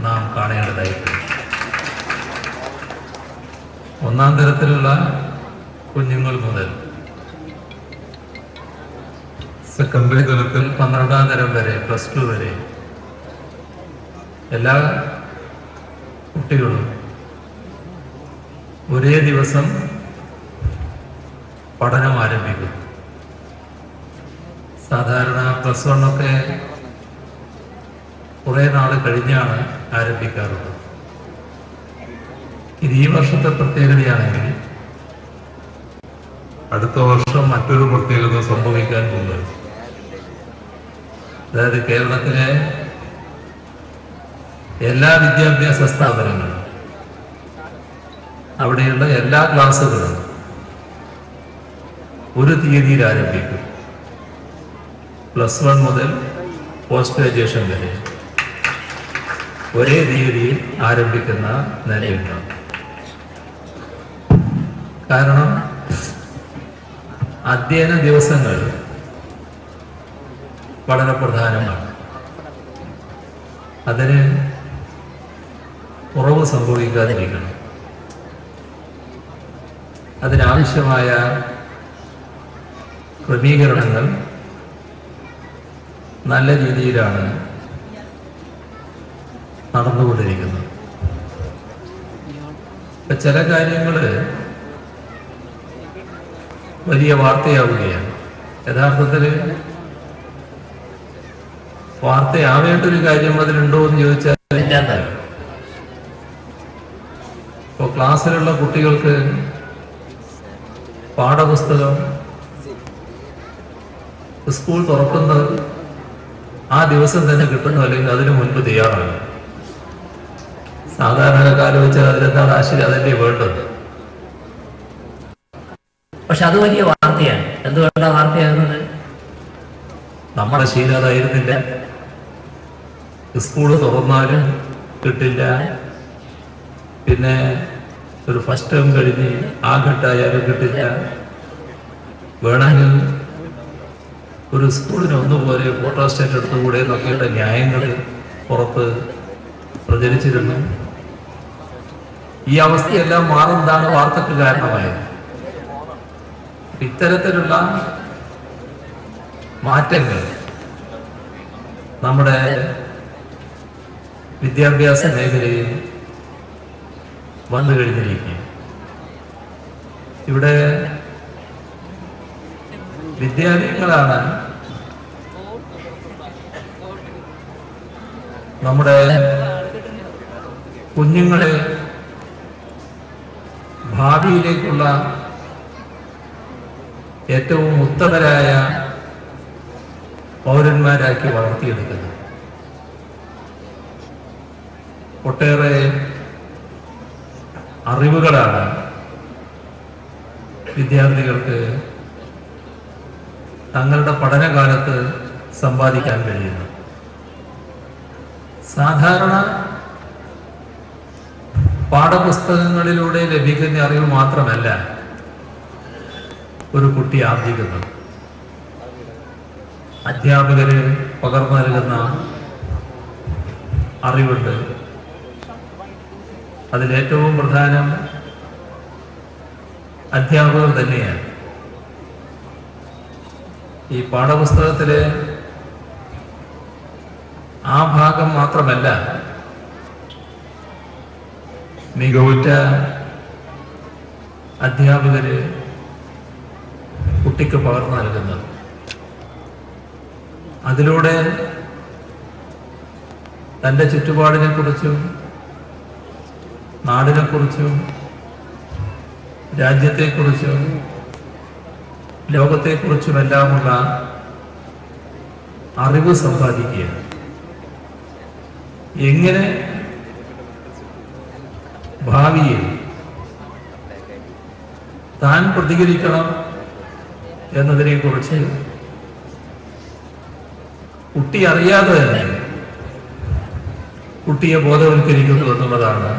നാം കാണേണ്ടതായിട്ടുണ്ട്. ഒന്നാം തരത്തിലുള്ള കുഞ്ഞുങ്ങൾ മുതൽ സെക്കൻഡറി തലത്തിൽ പന്ത്രണ്ടാം തരം വരെ പ്ലസ് ടു വരെ. എല്ലാ കുട്ടികളും ഒരേ ദിവസം പഠനം ആരംഭിക്കും. സാധാരണ പ്ലസ് വണ്ണൊക്കെ കുറെ നാൾ കഴിഞ്ഞാണ് ആരംഭിക്കാറുള്ളത്. ഇത് ഈ വർഷത്തെ പ്രത്യേകതയാണെങ്കിൽ അടുത്ത വർഷം മറ്റൊരു പ്രത്യേകത സംഭവിക്കാൻ പോകുന്നത്. അതായത് കേരളത്തിലെ എല്ലാ വിദ്യാഭ്യാസ സ്ഥാപനങ്ങളും അവിടെയുള്ള എല്ലാ ക്ലാസ്സുകളും ഒരു തീയതിയിൽ ആരംഭിക്കും. പ്ലസ് വൺ മുതൽ പോസ്റ്റ് ഗ്രാജുവേഷൻ വരെ ഒരേ തീയതിയിൽ ആരംഭിക്കുന്ന നിലയുണ്ടാവും കാരണം അധ്യയന ദിവസങ്ങൾ വളരെ പ്രധാനമാണ്. അതിന് കുറവ് സംഭവിക്കാതിരിക്കണം. അതിനാവശ്യമായ ക്രമീകരണങ്ങൾ നല്ല രീതിയിലാണ് നടന്നുകൊണ്ടിരിക്കുന്നത്. ഇപ്പൊ ചില കാര്യങ്ങൾ വലിയ വാർത്തയാവുകയാണ്. യഥാർത്ഥത്തിൽ വാർത്തയാവേണ്ട ഒരു കാര്യം അതിലുണ്ടോ എന്ന് ചോദിച്ചാൽ ഇപ്പൊ ക്ലാസ്സിലുള്ള കുട്ടികൾക്ക് പാഠപുസ്തകം സ്കൂൾ തുറക്കുന്നത് ആ ദിവസം തന്നെ കിട്ടുന്നു അല്ലെങ്കിൽ അതിനു മുൻപ് തയ്യാറാണ്. സാധാരണ കാലം വെച്ചാൽ അതിലെന്താണ് ആശയം? അതല്ലേ വേണ്ടത്. പക്ഷെ അത് വലിയ വാർത്തയാണ്. എന്തുകൊണ്ടാണ് വാർത്തയാകുന്നത്? നമ്മുടെ ശീലം അതായിരുന്നില്ല. സ്കൂൾ തുറന്നാലും കിട്ടില്ല. പിന്നെ ഒരു ഫസ്റ്റ് ടേം കഴിഞ്ഞ് ആ ഘട്ടമായാലും കിട്ടില്ല. വേണമെങ്കിൽ ഒരു സ്കൂളിന് ഒന്നുപോലെ ഫോട്ടോ സ്റ്റേറ്റ് എടുത്തുകൂടെ എന്നൊക്കെയുള്ള ന്യായങ്ങൾ പുറത്ത് പ്രചരിച്ചിരുന്നു. ഈ അവസ്ഥയെല്ലാം മാറുന്നതാണ് വാർത്തക്ക് കാരണമായത്. ഇത്തരത്തിലുള്ള മാറ്റങ്ങൾ നമ്മുടെ വിദ്യാഭ്യാസ മേഖലയിൽ വന്നു കഴിഞ്ഞിരിക്കുകയാണ്. ഇവിടെ വിദ്യാലയങ്ങളാണ് നമ്മുടെ കുഞ്ഞുങ്ങളെ ഭാവിയിലേക്കുള്ള ഏറ്റവും ഉത്തമരായ പൗരന്മാരാക്കി വളർത്തിയെടുക്കുന്നത്. ഒട്ടേറെ അറിവുകളാണ് വിദ്യാർത്ഥികൾക്ക് തങ്ങളുടെ പഠനകാലത്ത് സമ്പാദിക്കാൻ കഴിയുന്നത്. സാധാരണ പാഠപുസ്തകങ്ങളിലൂടെ ലഭിക്കുന്ന അറിവ് മാത്രമല്ല ഒരു കുട്ടി ആർജിക്കുന്നത്. അധ്യാപകര് പകർന്നു നൽകുന്ന അറിവുണ്ട്. അതിലേറ്റവും പ്രധാനം അധ്യാപകർ തന്നെയാണ്. ഈ പാഠപുസ്തകത്തിലെ ആ ഭാഗം മാത്രമല്ല മികവുറ്റ അധ്യാപകര് കുട്ടിക്ക് പകർന്നു നൽകുന്നത്. അതിലൂടെ തന്റെ ചുറ്റുപാടിനെ കുറിച്ചും നാടിനെ കുറിച്ചും രാജ്യത്തെക്കുറിച്ചും ലോകത്തെക്കുറിച്ചുമെല്ലാമുള്ള അറിവ് സമ്പാദിക്കുക എങ്ങനെ ഭാവിയിൽ താൻ പ്രതികരിക്കണം എന്നതിനെക്കുറിച്ച് കുട്ടി അറിയാതെ തന്നെ കുട്ടിയെ ബോധവൽക്കരിക്കുന്നു എന്നുള്ളതാണ്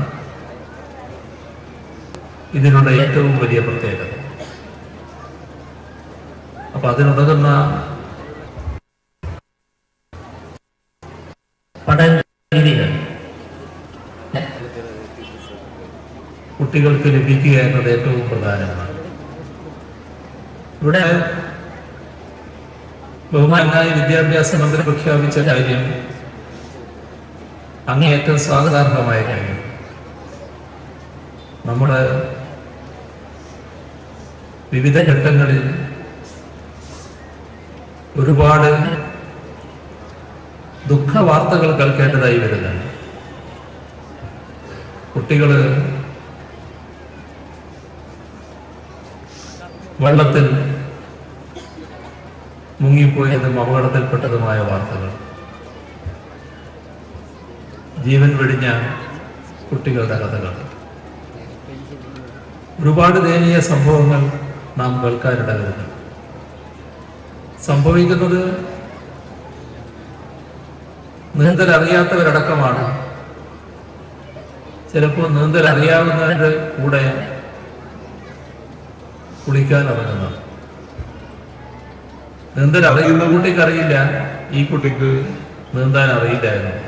ഇതിനുള്ള ഏറ്റവും വലിയ പ്രത്യേകത. അപ്പൊ അതിനുതകുന്ന പഠന രീതികൾ. കുട്ടികൾക്ക് ലഭിക്കുക എന്നത് ഏറ്റവും പ്രധാനമാണ്. ഇവിടെ ബഹുമാനായ വിദ്യാഭ്യാസ മന്ത്രി പ്രഖ്യാപിച്ച കാര്യം അങ്ങേയറ്റം സ്വാഗതാർഹമായ കാര്യം. നമ്മുടെ വിവിധ ഘട്ടങ്ങളിൽ ഒരുപാട് ദുഃഖ വാർത്തകൾ കേൾക്കേണ്ടതായി വരുന്നുണ്ട്. കുട്ടികൾ വെള്ളത്തിൽ മുങ്ങിപ്പോയതും അപകടത്തിൽപ്പെട്ടതുമായ വാർത്തകൾ. ജീവൻ വെടിഞ്ഞ കുട്ടികളുടെ കഥകൾ. ഒരുപാട് ദയനീയ സംഭവങ്ങൾ നാം കേൾക്കാനിടവരുന്നു സംഭവിക്കുന്നത് നീന്തൽ അറിയാത്തവരടക്കമാണ് ചിലപ്പോൾ നീന്തൽ അറിയാവുന്നവരുടെ കൂടെ കുളിക്കാൻ ഇറങ്ങുന്നത് നീന്തൽ അറിയുന്ന കുട്ടിക്ക് അറിയില്ല ഈ കുട്ടിക്ക് നീന്താൻ അറിയില്ലായിരുന്നു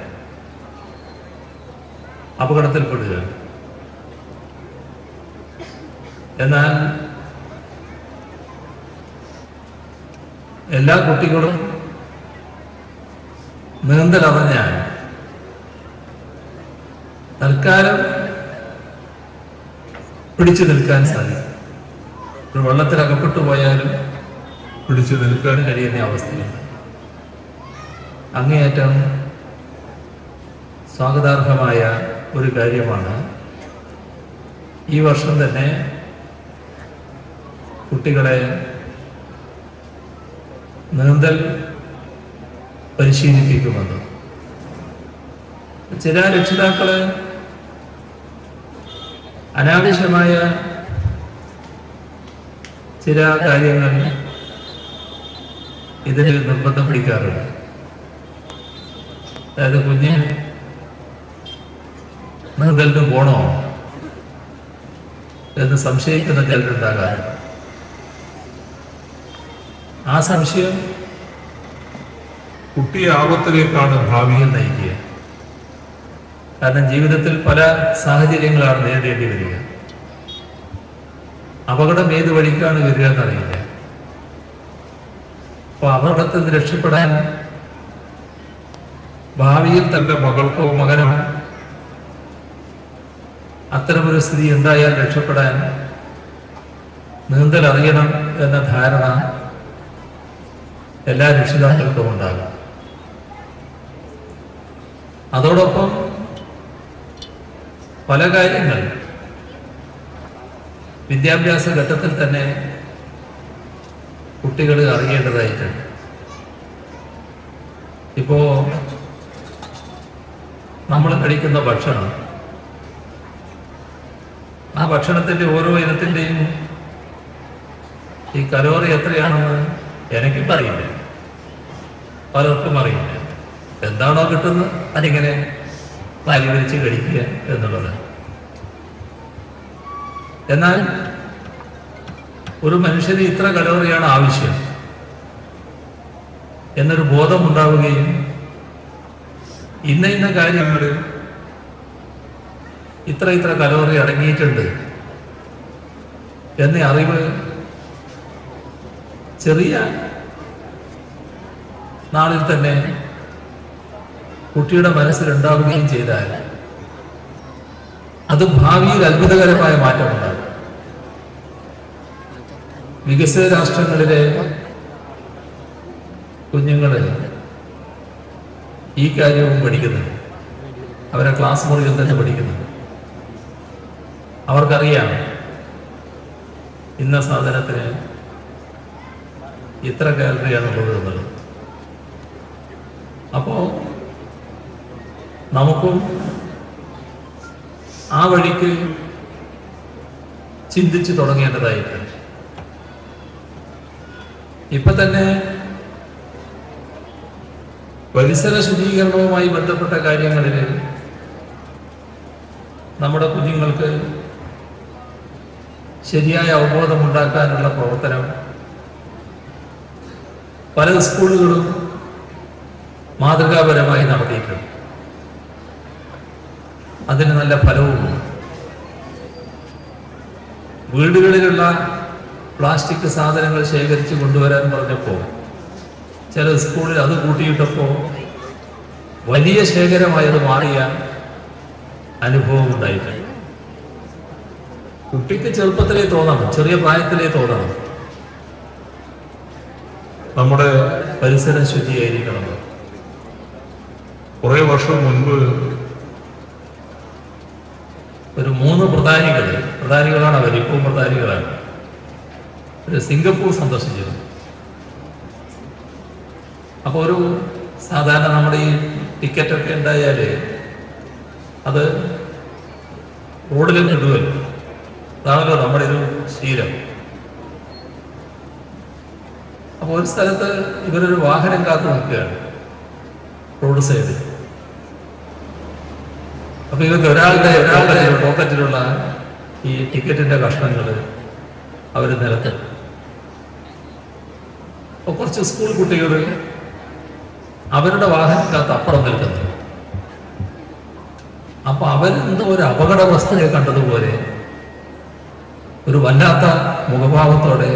അപകടത്തിൽപ്പെടുക എന്നാൽ എല്ലാ കുട്ടികളും നീന്തൽ അറിഞ്ഞാൽ തൽക്കാലം പിടിച്ചു നിൽക്കാൻ സാധിക്കും. ഒരു വെള്ളത്തിൽ അകപ്പെട്ടു പോയാലും പിടിച്ചു നിൽക്കാൻ കഴിയുന്ന അവസ്ഥയാണ് അങ്ങേയറ്റം സ്വാഗതാർഹമായ ഒരു കാര്യമാണ് ഈ വർഷം തന്നെ കുട്ടികളെ നീന്തൽ പരിശീലിപ്പിക്കുമെന്ന്. ചില രക്ഷിതാക്കൾ അനാവശ്യമായ ചില കാര്യങ്ങൾ ഇതിന് നിർബന്ധം പിടിക്കാറുണ്ട്. അതായത് കുഞ്ഞ് നീന്തലിന് പോണോ എന്ന് സംശയിക്കുന്ന ചിലരുണ്ടാകാറുണ്ട്. ആ സംശയം കുട്ടിയെ ആപത്തിലേക്കാണ് ഭാവിയിൽ നയിക്കുക. കാരണം ജീവിതത്തിൽ പല സാഹചര്യങ്ങളാണ് നേരിടേണ്ടി വരിക. അപകടം ഏത് വഴിക്കാണ് വരിക എന്നറിയില്ല. അപ്പൊ അപകടത്തിൽ നിന്ന് രക്ഷപ്പെടാൻ ഭാവിയിൽ തന്റെ മകൾക്കോ മകനോ അത്തരമൊരു സ്ഥിതി എന്തായാലും രക്ഷപ്പെടാൻ നീന്തൽ അറിയണം എന്ന ധാരണ എല്ലാ രക്ഷിതാക്കൾക്കും ഉണ്ടാകും. അതോടൊപ്പം പല കാര്യങ്ങൾ വിദ്യാഭ്യാസ ഘട്ടത്തിൽ തന്നെ കുട്ടികൾ അറിയേണ്ടതായിട്ടുണ്ട്. ഇപ്പോ നമ്മൾ കഴിക്കുന്ന ഭക്ഷണം ആ ഭക്ഷണത്തിന്റെ ഓരോ ഇനത്തിന്റെയും ഈ കലോറി എത്രയാണെന്ന് എനിക്കും അറിയില്ല. പലർക്കും അറിയില്ല. എന്താണോ കിട്ടുന്നത് അതിങ്ങനെ വാരി വലിച്ച് കഴിക്കുക എന്നുള്ളത്. എന്നാൽ ഒരു മനുഷ്യന് ഇത്ര കലോറിയാണ് ആവശ്യം എന്നൊരു ബോധം ഉണ്ടാവുകയും ഇന്ന ഇന്ന കാര്യങ്ങൾ ഇത്ര ഇത്ര കലോറി അടങ്ങിയിട്ടുണ്ട് എന്ന അറിവ് ചെറിയ നാളിൽ തന്നെ കുട്ടിയുടെ മനസ്സിലുണ്ടാവുകയും ചെയ്താൽ അത് ഭാവിയിൽ അത്ഭുതകരമായ മാറ്റമുണ്ടാകും. വികസിത രാഷ്ട്രങ്ങളിലെ കുഞ്ഞുങ്ങൾ ഈ കാര്യവും പഠിക്കുന്നു അവരെ ക്ലാസ് മുറിയിൽ തന്നെ പഠിക്കുന്നു അവർക്കറിയാം ഇന്ന സാധനത്തിന് ഇത്ര കാലറിയാണ് എന്നുള്ളത്. അപ്പോ നമുക്കും ആ വഴിക്ക് ചിന്തിച്ചു തുടങ്ങേണ്ടതായിട്ടുണ്ട്. ഇപ്പൊ തന്നെ പരിസര ശുചീകരണവുമായി ബന്ധപ്പെട്ട കാര്യങ്ങളിൽ നമ്മുടെ കുഞ്ഞുങ്ങൾക്ക് ശരിയായ അവബോധമുണ്ടാക്കാനുള്ള പ്രവർത്തനം പല സ്കൂളുകളും മാതൃകാപരമായി നടത്തിയിട്ടുണ്ട്. അതിന് നല്ല ഫലവും വീടുകളിലുള്ള പ്ലാസ്റ്റിക് സാധനങ്ങൾ ശേഖരിച്ച് കൊണ്ടുവരാൻ പറഞ്ഞപ്പോൾ ചില സ്കൂളിൽ അത് കൂട്ടിയിട്ടപ്പോൾ വലിയ ശേഖരമായത് മാറിയ അനുഭവം ഉണ്ടായിട്ടുണ്ട് കുട്ടിക്ക് ചെറുപ്പത്തിലേ തോന്നണം ചെറിയ പ്രായത്തിലേ തോന്നണം. നമ്മുടെ പരിസരം ശുചിയായിരിക്കണം. കുറെ വർഷം മുൻപ് ഒരു മൂന്ന് പ്രധാനികൾ പ്രധാനികളാണ് അവർ ഇപ്പോൾ പ്രധാനികളാണ്. ഒരു സിംഗപ്പൂർ സന്ദർശിച്ചിരുന്നു. അപ്പോൾ ഒരു സാധാരണ നമ്മുടെ ഈ ടിക്കറ്റൊക്കെ ഉണ്ടായാൽ അത് റോഡിൽ ഇടുമല്ലോ അതാണല്ലോ നമ്മുടെ ഒരു ശീലം. അപ്പോൾ ഒരു സ്ഥലത്ത് ഇവരൊരു വാഹനം കാത്തു നിൽക്കുകയാണ് റോഡ് സൈഡിൽ. അപ്പൊ ഇവർക്ക് ഒരാളുടെ പോക്കറ്റിലുള്ള ഈ ടിക്കറ്റിന്റെ കഷ്ണങ്ങൾ അവർ നിലത്ത്. അപ്പൊ കുറച്ച് സ്കൂൾ കുട്ടികൾ അവരുടെ വാഹനത്തിനകത്ത് അപ്പുറം നിൽക്കുന്നു. അപ്പൊ അവരെന്തോ ഒരു അപകട വസ്തുതയെ കണ്ടതുപോലെ ഒരു വല്ലാത്ത മുഖഭാവത്തോടെ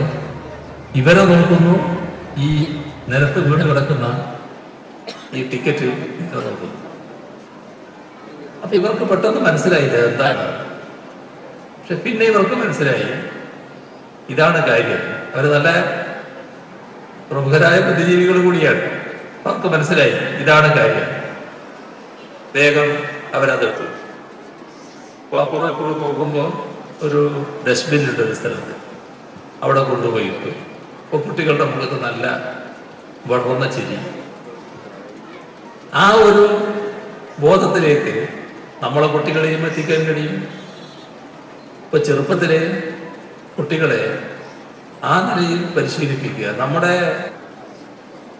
ഇവരെ നോക്കുന്നു. ഈ നിരത്ത് വീണ് കിടക്കുന്ന ഈ ടിക്കറ്റ് നോക്കുന്നു. അപ്പൊ ഇവർക്ക് പെട്ടെന്ന് മനസ്സിലായില്ല എന്താണ്. പക്ഷെ പിന്നെ ഇവർക്ക് മനസ്സിലായി ഇതാണ് കാര്യം. അവർ നല്ല പ്രമുഖരായ ബുദ്ധിജീവികൾ കൂടിയാണ്. അവർക്ക് മനസ്സിലായി ഇതാണ് കാര്യം. വേഗം അവരതെടുത്തു. അപ്പൊ അപ്പുറം അപ്പുറം നോക്കുമ്പോൾ ഒരു ഡസ്റ്റ്ബിൻ ഉണ്ട് ഒരു സ്ഥലത്ത്. അവിടെ കൊണ്ടുപോയി ഇട്ടു. അപ്പൊ കുട്ടികളുടെ മുഖത്ത് നല്ല വളർന്ന ചിരി. ആ ഒരു ബോധത്തിലേക്ക് നമ്മളെ കുട്ടികളെയും എത്തിക്കാൻ കഴിയും. ഇപ്പൊ ചെറുപ്പത്തിലെ കുട്ടികളെ ആ നിലയിൽ പരിശീലിപ്പിക്കുക. നമ്മുടെ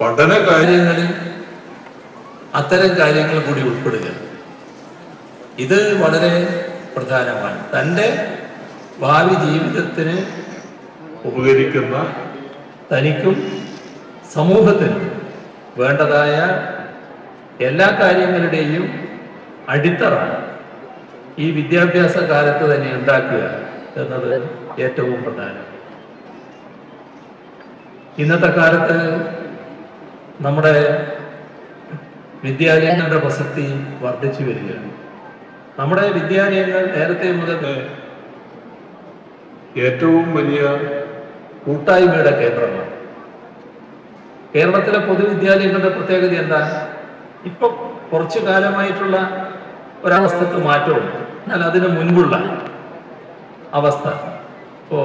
പഠന കാര്യങ്ങളിൽ അത്തരം കാര്യങ്ങൾ കൂടി ഉൾപ്പെടുക. ഇത് വളരെ പ്രധാനമാണ്. തന്റെ ഭാവി ജീവിതത്തിന് ഉപകരിക്കുന്ന തനിക്കും സമൂഹത്തിനും വേണ്ടതായ എല്ലാ കാര്യങ്ങളുടെയും അടിത്തറ ഈ വിദ്യാഭ്യാസ കാലത്ത് തന്നെ ഉണ്ടാക്കുക എന്നത് ഏറ്റവും പ്രധാനം. ഇന്നത്തെ കാലത്ത് നമ്മുടെ വിദ്യാലയങ്ങളുടെ പ്രസക്തി വർദ്ധിച്ചു വരികയാണ്. നമ്മുടെ വിദ്യാലയങ്ങൾ നേരത്തെ മുതൽ ഏറ്റവും വലിയ കൂട്ടായ്മയുടെ കേന്ദ്രമാണ്. കേരളത്തിലെ പൊതുവിദ്യാലയങ്ങളുടെ പ്രത്യേകത എന്താ? ഇപ്പൊ കുറച്ചു കാലമായിട്ടുള്ള ഒരവസ്ഥക്ക് മാറ്റവും എന്നാൽ അതിന് മുൻപുള്ള അവസ്ഥ. ഇപ്പോ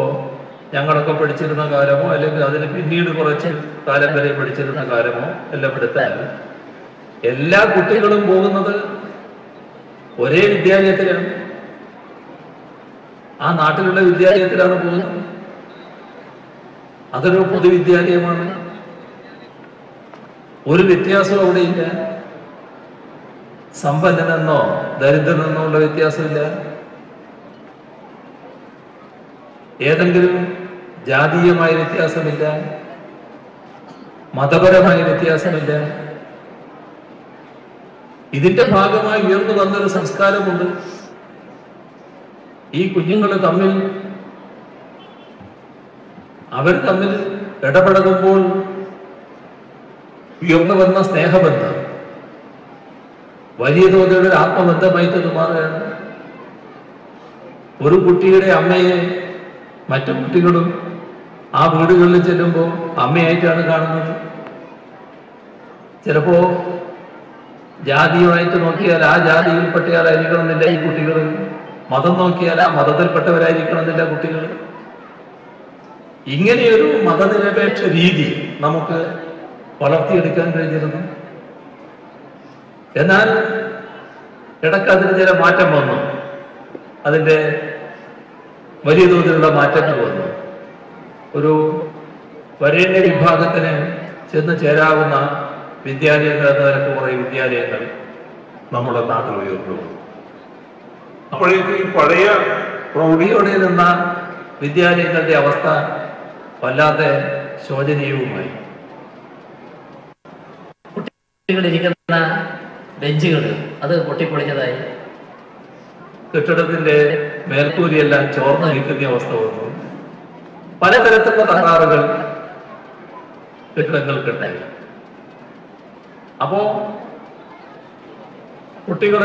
ഞങ്ങളൊക്കെ പഠിച്ചിരുന്ന കാലമോ അല്ലെങ്കിൽ അതിന് പിന്നീട് കുറച്ച് കാലം വരെ പഠിച്ചിരുന്ന കാലമോ എല്ലാം എടുത്താൽ എല്ലാ കുട്ടികളും പോകുന്നത് ഒരേ വിദ്യാലയത്തിലാണ്. ആ നാട്ടിലുള്ള വിദ്യാലയത്തിലാണ് പോകുന്നത്. അതൊരു പൊതുവിദ്യാലയമാണ്. ഒരു വ്യത്യാസവും അവിടെയില്ല സമ്പന്നനെന്നോ ദരിദ്രനെന്നോ ഉള്ള വ്യത്യാസമില്ല. ഏതെങ്കിലും ജാതീയമായ വ്യത്യാസമില്ല. മതപരമായ വ്യത്യാസമില്ല. ഇതിന്റെ ഭാഗമായി ഉയർന്നു വന്നൊരു സംസ്കാരമുണ്ട്. ഈ കുഞ്ഞുങ്ങൾ തമ്മിൽ അവർ തമ്മിൽ ഇടപഴകുമ്പോൾ ഉയർന്നു വന്ന സ്നേഹബന്ധം. വലിയ തോതിലുള്ള ആത്മബന്ധമായിട്ട് മാറുകയാണ്. ഒരു കുട്ടിയുടെ അമ്മയെ മറ്റു കുട്ടികളും ആ വീടുകളിൽ ചെല്ലുമ്പോൾ അമ്മയായിട്ടാണ് കാണുന്നത്. ചിലപ്പോ ജാതിയുമായിട്ട് നോക്കിയാൽ ആ ജാതിയിൽപ്പെട്ടയാളായിരിക്കണമെന്നില്ല ഈ കുട്ടികൾ മതം നോക്കിയാൽ ആ മതത്തിൽപ്പെട്ടവരായിരിക്കണമെന്നില്ല കുട്ടികൾ ഇങ്ങനെയൊരു മതനിരപേക്ഷ രീതി നമുക്ക് വളർത്തിയെടുക്കാൻ കഴിഞ്ഞിരുന്നു. എന്നാൽ ഇടയ്ക്ക് അതിന് ചില മാറ്റം വന്നു. അതിന്റെ വലിയ തോതിലുള്ള മാറ്റങ്ങൾ വന്നു. ഒരു വരേണ്യ വിഭാഗത്തിന് ചെന്ന് ചേരാവുന്ന വിദ്യാലയങ്ങൾ എന്ന നിലയ്ക്ക് കുറേ വിദ്യാലയങ്ങൾ നമ്മുടെ നാട്ടിൽ ഉയർന്നു അപ്പോഴേക്ക് ഈ പഴയ പ്രൗഢിയോടെ നിന്ന വിദ്യാലയങ്ങളുടെ അവസ്ഥ വല്ലാതെ ശോചനീയവുമായി. കുട്ടികളിരിക്കുന്ന ബെഞ്ചുകൾ അത് പൊട്ടിപ്പൊളിഞ്ഞതായി കെട്ടിടത്തിന്റെ മേൽക്കൂരിയെല്ലാം ചോർന്ന് നിൽക്കുന്ന അവസ്ഥ വന്നു. പലതരത്തിലുള്ള തകരാറുകൾ കെട്ടിടങ്ങൾക്കുണ്ടായി. അപ്പോ കുട്ടികൾ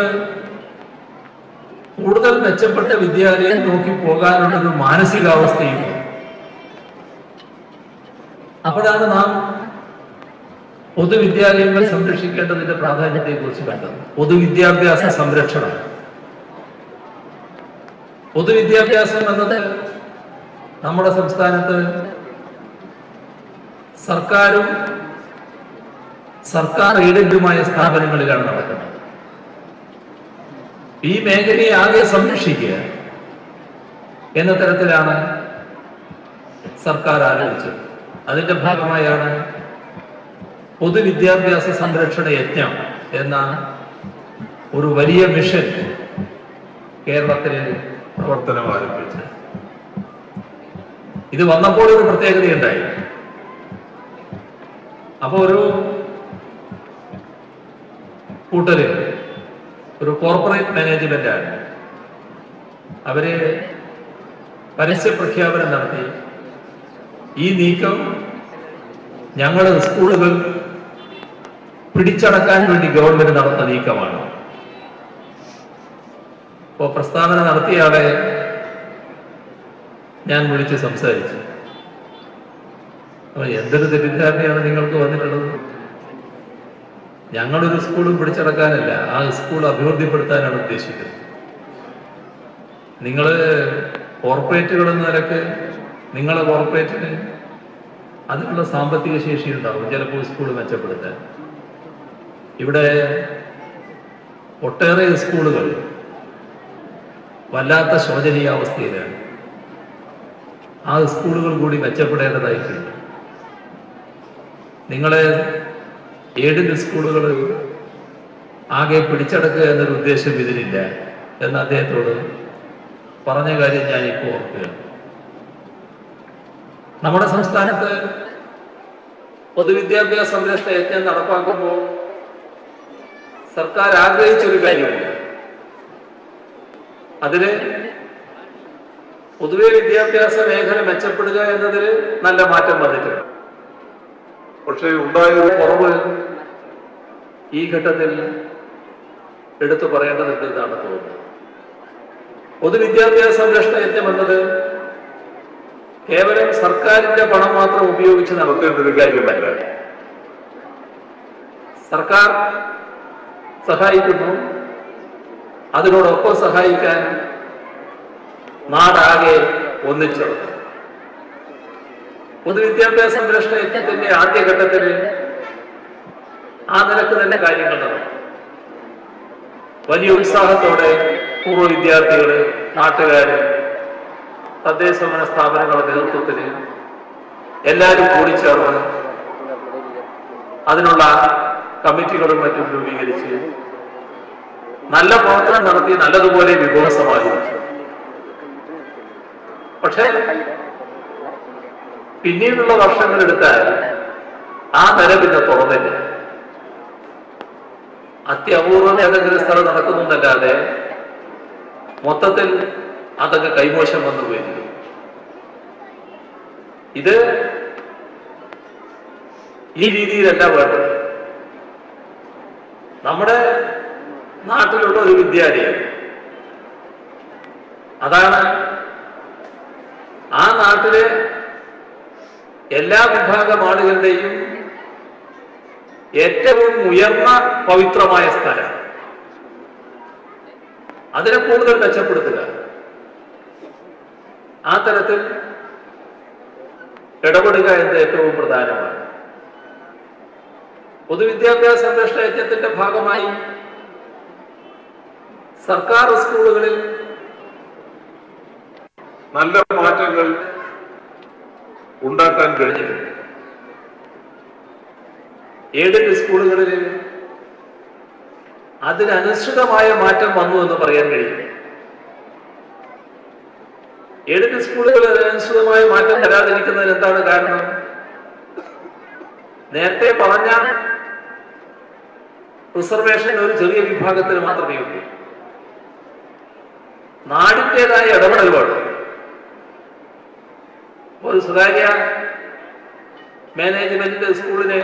കൂടുതൽ മെച്ചപ്പെട്ട വിദ്യാലയം നോക്കി പോകാനുള്ള ഒരു മാനസികാവസ്ഥയും അപ്പോഴാണ് നാം പൊതുവിദ്യാലയങ്ങൾ സംരക്ഷിക്കേണ്ടതിന്റെ പ്രാധാന്യത്തെ കുറിച്ച് കണ്ടത്. പൊതുവിദ്യാഭ്യാസ സംരക്ഷണം. പൊതുവിദ്യാഭ്യാസം എന്നത് നമ്മുടെ സംസ്ഥാനത്ത് സർക്കാരും സർക്കാർ എയ്ഡഡുമായ സ്ഥാപനങ്ങളിലാണ് നടക്കുന്നത്. ഈ മേഖലയെ ആകെ സംരക്ഷിക്കുക എന്ന തരത്തിലാണ് സർക്കാർ ആലോചിച്ചത്. അതിന്റെ ഭാഗമായാണ് പൊതുവിദ്യാഭ്യാസ സംരക്ഷണ യജ്ഞം എന്ന ഒരു വലിയ മിഷൻ കേരളത്തിൽ പ്രവർത്തനം ആരംഭിച്ചത് ഇത് വന്നപ്പോൾ ഒരു പ്രത്യേകതയുണ്ടായി. അപ്പൊ ഒരു കൂട്ടര് ഒരു കോർപ്പറേറ്റ് മാനേജ്മെന്റ് ആണ്. അവർ പരസ്യ പ്രഖ്യാപനം നടത്തി. ഈ നീക്കം ഞങ്ങളുടെ സ്കൂളുകൾ പിടിച്ചടക്കാൻ വേണ്ടി ഗവൺമെന്റ് നടത്തുന്ന നീക്കമാണ്. ഇപ്പോ പ്രസ്താവന നടത്തിയയാളെ ഞാൻ വിളിച്ച് സംസാരിച്ചു. അപ്പൊ എന്തൊരു തെറ്റിദ്ധാരണയാണ് നിങ്ങൾക്ക് വന്നിട്ടുള്ളത്? ഞങ്ങളൊരു സ്കൂളും പിടിച്ചടക്കാനല്ല ആ സ്കൂൾ അഭിവൃദ്ധിപ്പെടുത്താനാണ് ഉദ്ദേശിക്കുന്നത്. നിങ്ങൾ കോർപ്പറേറ്റുകൾ എന്ന നിലയ്ക്ക് നിങ്ങളെ കോർപ്പറേറ്റിന് അതിനുള്ള സാമ്പത്തിക ശേഷി ഉണ്ടാവും ചിലപ്പോൾ സ്കൂൾ മെച്ചപ്പെടുത്താൻ. ഇവിടെ ഒട്ടേറെ സ്കൂളുകൾ വല്ലാത്ത ശോചനീയാവസ്ഥയിലാണ്. ആ സ്കൂളുകൾ കൂടി മെച്ചപ്പെടേണ്ടതായിട്ടുണ്ട്. നിങ്ങളെ ഏഴിന് സ്കൂളുകൾ ആകെ പിടിച്ചടക്കുക എന്നൊരു ഉദ്ദേശം ഇതിനില്ല എന്ന് അദ്ദേഹത്തോട് പറഞ്ഞ കാര്യം ഞാൻ ഇപ്പോൾ ഓർക്കുകയാണ്. നമ്മുടെ സംസ്ഥാനത്ത് പൊതുവിദ്യാഭ്യാസ സംരക്ഷണ യജ്ഞം നടപ്പാക്കുമ്പോൾ സർക്കാർ ആഗ്രഹിച്ചൊരു കാര്യമാണ് അതിന് പൊതുവെ വിദ്യാഭ്യാസ മേഖല മെച്ചപ്പെടുക എന്നതിൽ നല്ല മാറ്റം വന്നിട്ടുണ്ട്. പക്ഷേ ഉണ്ടായ ഒരു കുറവ് ഈ ഘട്ടത്തിൽ എടുത്തു പറയേണ്ടതുണ്ട് എന്നാണ് തോന്നുന്നത്. പൊതുവിദ്യാഭ്യാസ സംരക്ഷണ യജ്ഞം എന്നത് കേവലം സർക്കാരിന്റെ പണം മാത്രം ഉപയോഗിച്ച് നടത്തേണ്ട ഒരു കാര്യമല്ല. സർക്കാർ സഹായിക്കുന്നു. അതിനോടൊപ്പം സഹായിക്കാൻ നാടാകെ ഒന്നിച്ചു. പൊതുവിദ്യാഭ്യാസ സംരക്ഷണ യജ്ഞത്തിന്റെ ആദ്യഘട്ടത്തിൽ ആ നിലയ്ക്ക് തന്നെ കാര്യങ്ങൾ നടന്നു. വലിയ ഉത്സാഹത്തോടെ പൂർവ വിദ്യാർത്ഥികൾ നാട്ടുകാര് തദ്ദേശ ഭരണ സ്ഥാപനങ്ങളുടെ നേതൃത്വത്തിന് എല്ലാവരും കൂടിച്ചേർന്ന് അതിനുള്ള കമ്മിറ്റികളും മറ്റും രൂപീകരിച്ച് നല്ല പ്രവർത്തനം നടത്തി നല്ലതുപോലെ വിഭവ സമാഹരിച്ചു. പക്ഷേ പിന്നീടുള്ള വർഷങ്ങൾ എടുത്താൽ ആ നില പിന്നെ തുറന്നില്ല. അത്യപൂർവം ഏതെങ്കിലും സ്ഥലം നടക്കുന്നുണ്ടല്ലാതെ മൊത്തത്തിൽ അതൊക്കെ കൈമോശം വന്നു പോയിരുന്നു ഇത് ഈ രീതിയിലല്ല വേണ്ടത്. നമ്മുടെ നാട്ടിലുള്ള ഒരു വിദ്യാലയം അതാണ് ആ നാട്ടിലെ എല്ലാ വിഭാഗം ആളുകളുടെയും ഏറ്റവും ഉയർന്ന പവിത്രമായ സ്ഥലം. അതിനെ കൂടുതൽ മെച്ചപ്പെടുത്തുക. ആ തരത്തിൽ ഇടപെടുക എന്നത് ഏറ്റവും പ്രധാനമാണ്. പൊതുവിദ്യാഭ്യാസ സംരക്ഷണ യജ്ഞത്തിന്റെ ഭാഗമായി സർക്കാർ സ്കൂളുകളിൽ നല്ല മാറ്റങ്ങൾ ഉണ്ടാക്കാൻ കഴിഞ്ഞിട്ടുണ്ട്. എയ്ഡഡ് സ്കൂളുകളിൽ അതിനനുസൃതമായ മാറ്റം വന്നു എന്ന് പറയാൻ കഴിയും? എയ്ഡഡ് സ്കൂളുകളിൽ അതിനനുസൃതമായ മാറ്റം വരാതിരിക്കുന്നതിന് എന്താണ് കാരണം? നേരത്തെ പറഞ്ഞ റിസർവേഷൻ ഒരു ചെറിയ വിഭാഗത്തിന് മാത്രമേ ഉള്ളൂ. നാടിന്റെതായ ഇടപെടൽ വേണം ഒരു സ്വകാര്യ മാനേജ്മെന്റ് സ്കൂളിനെ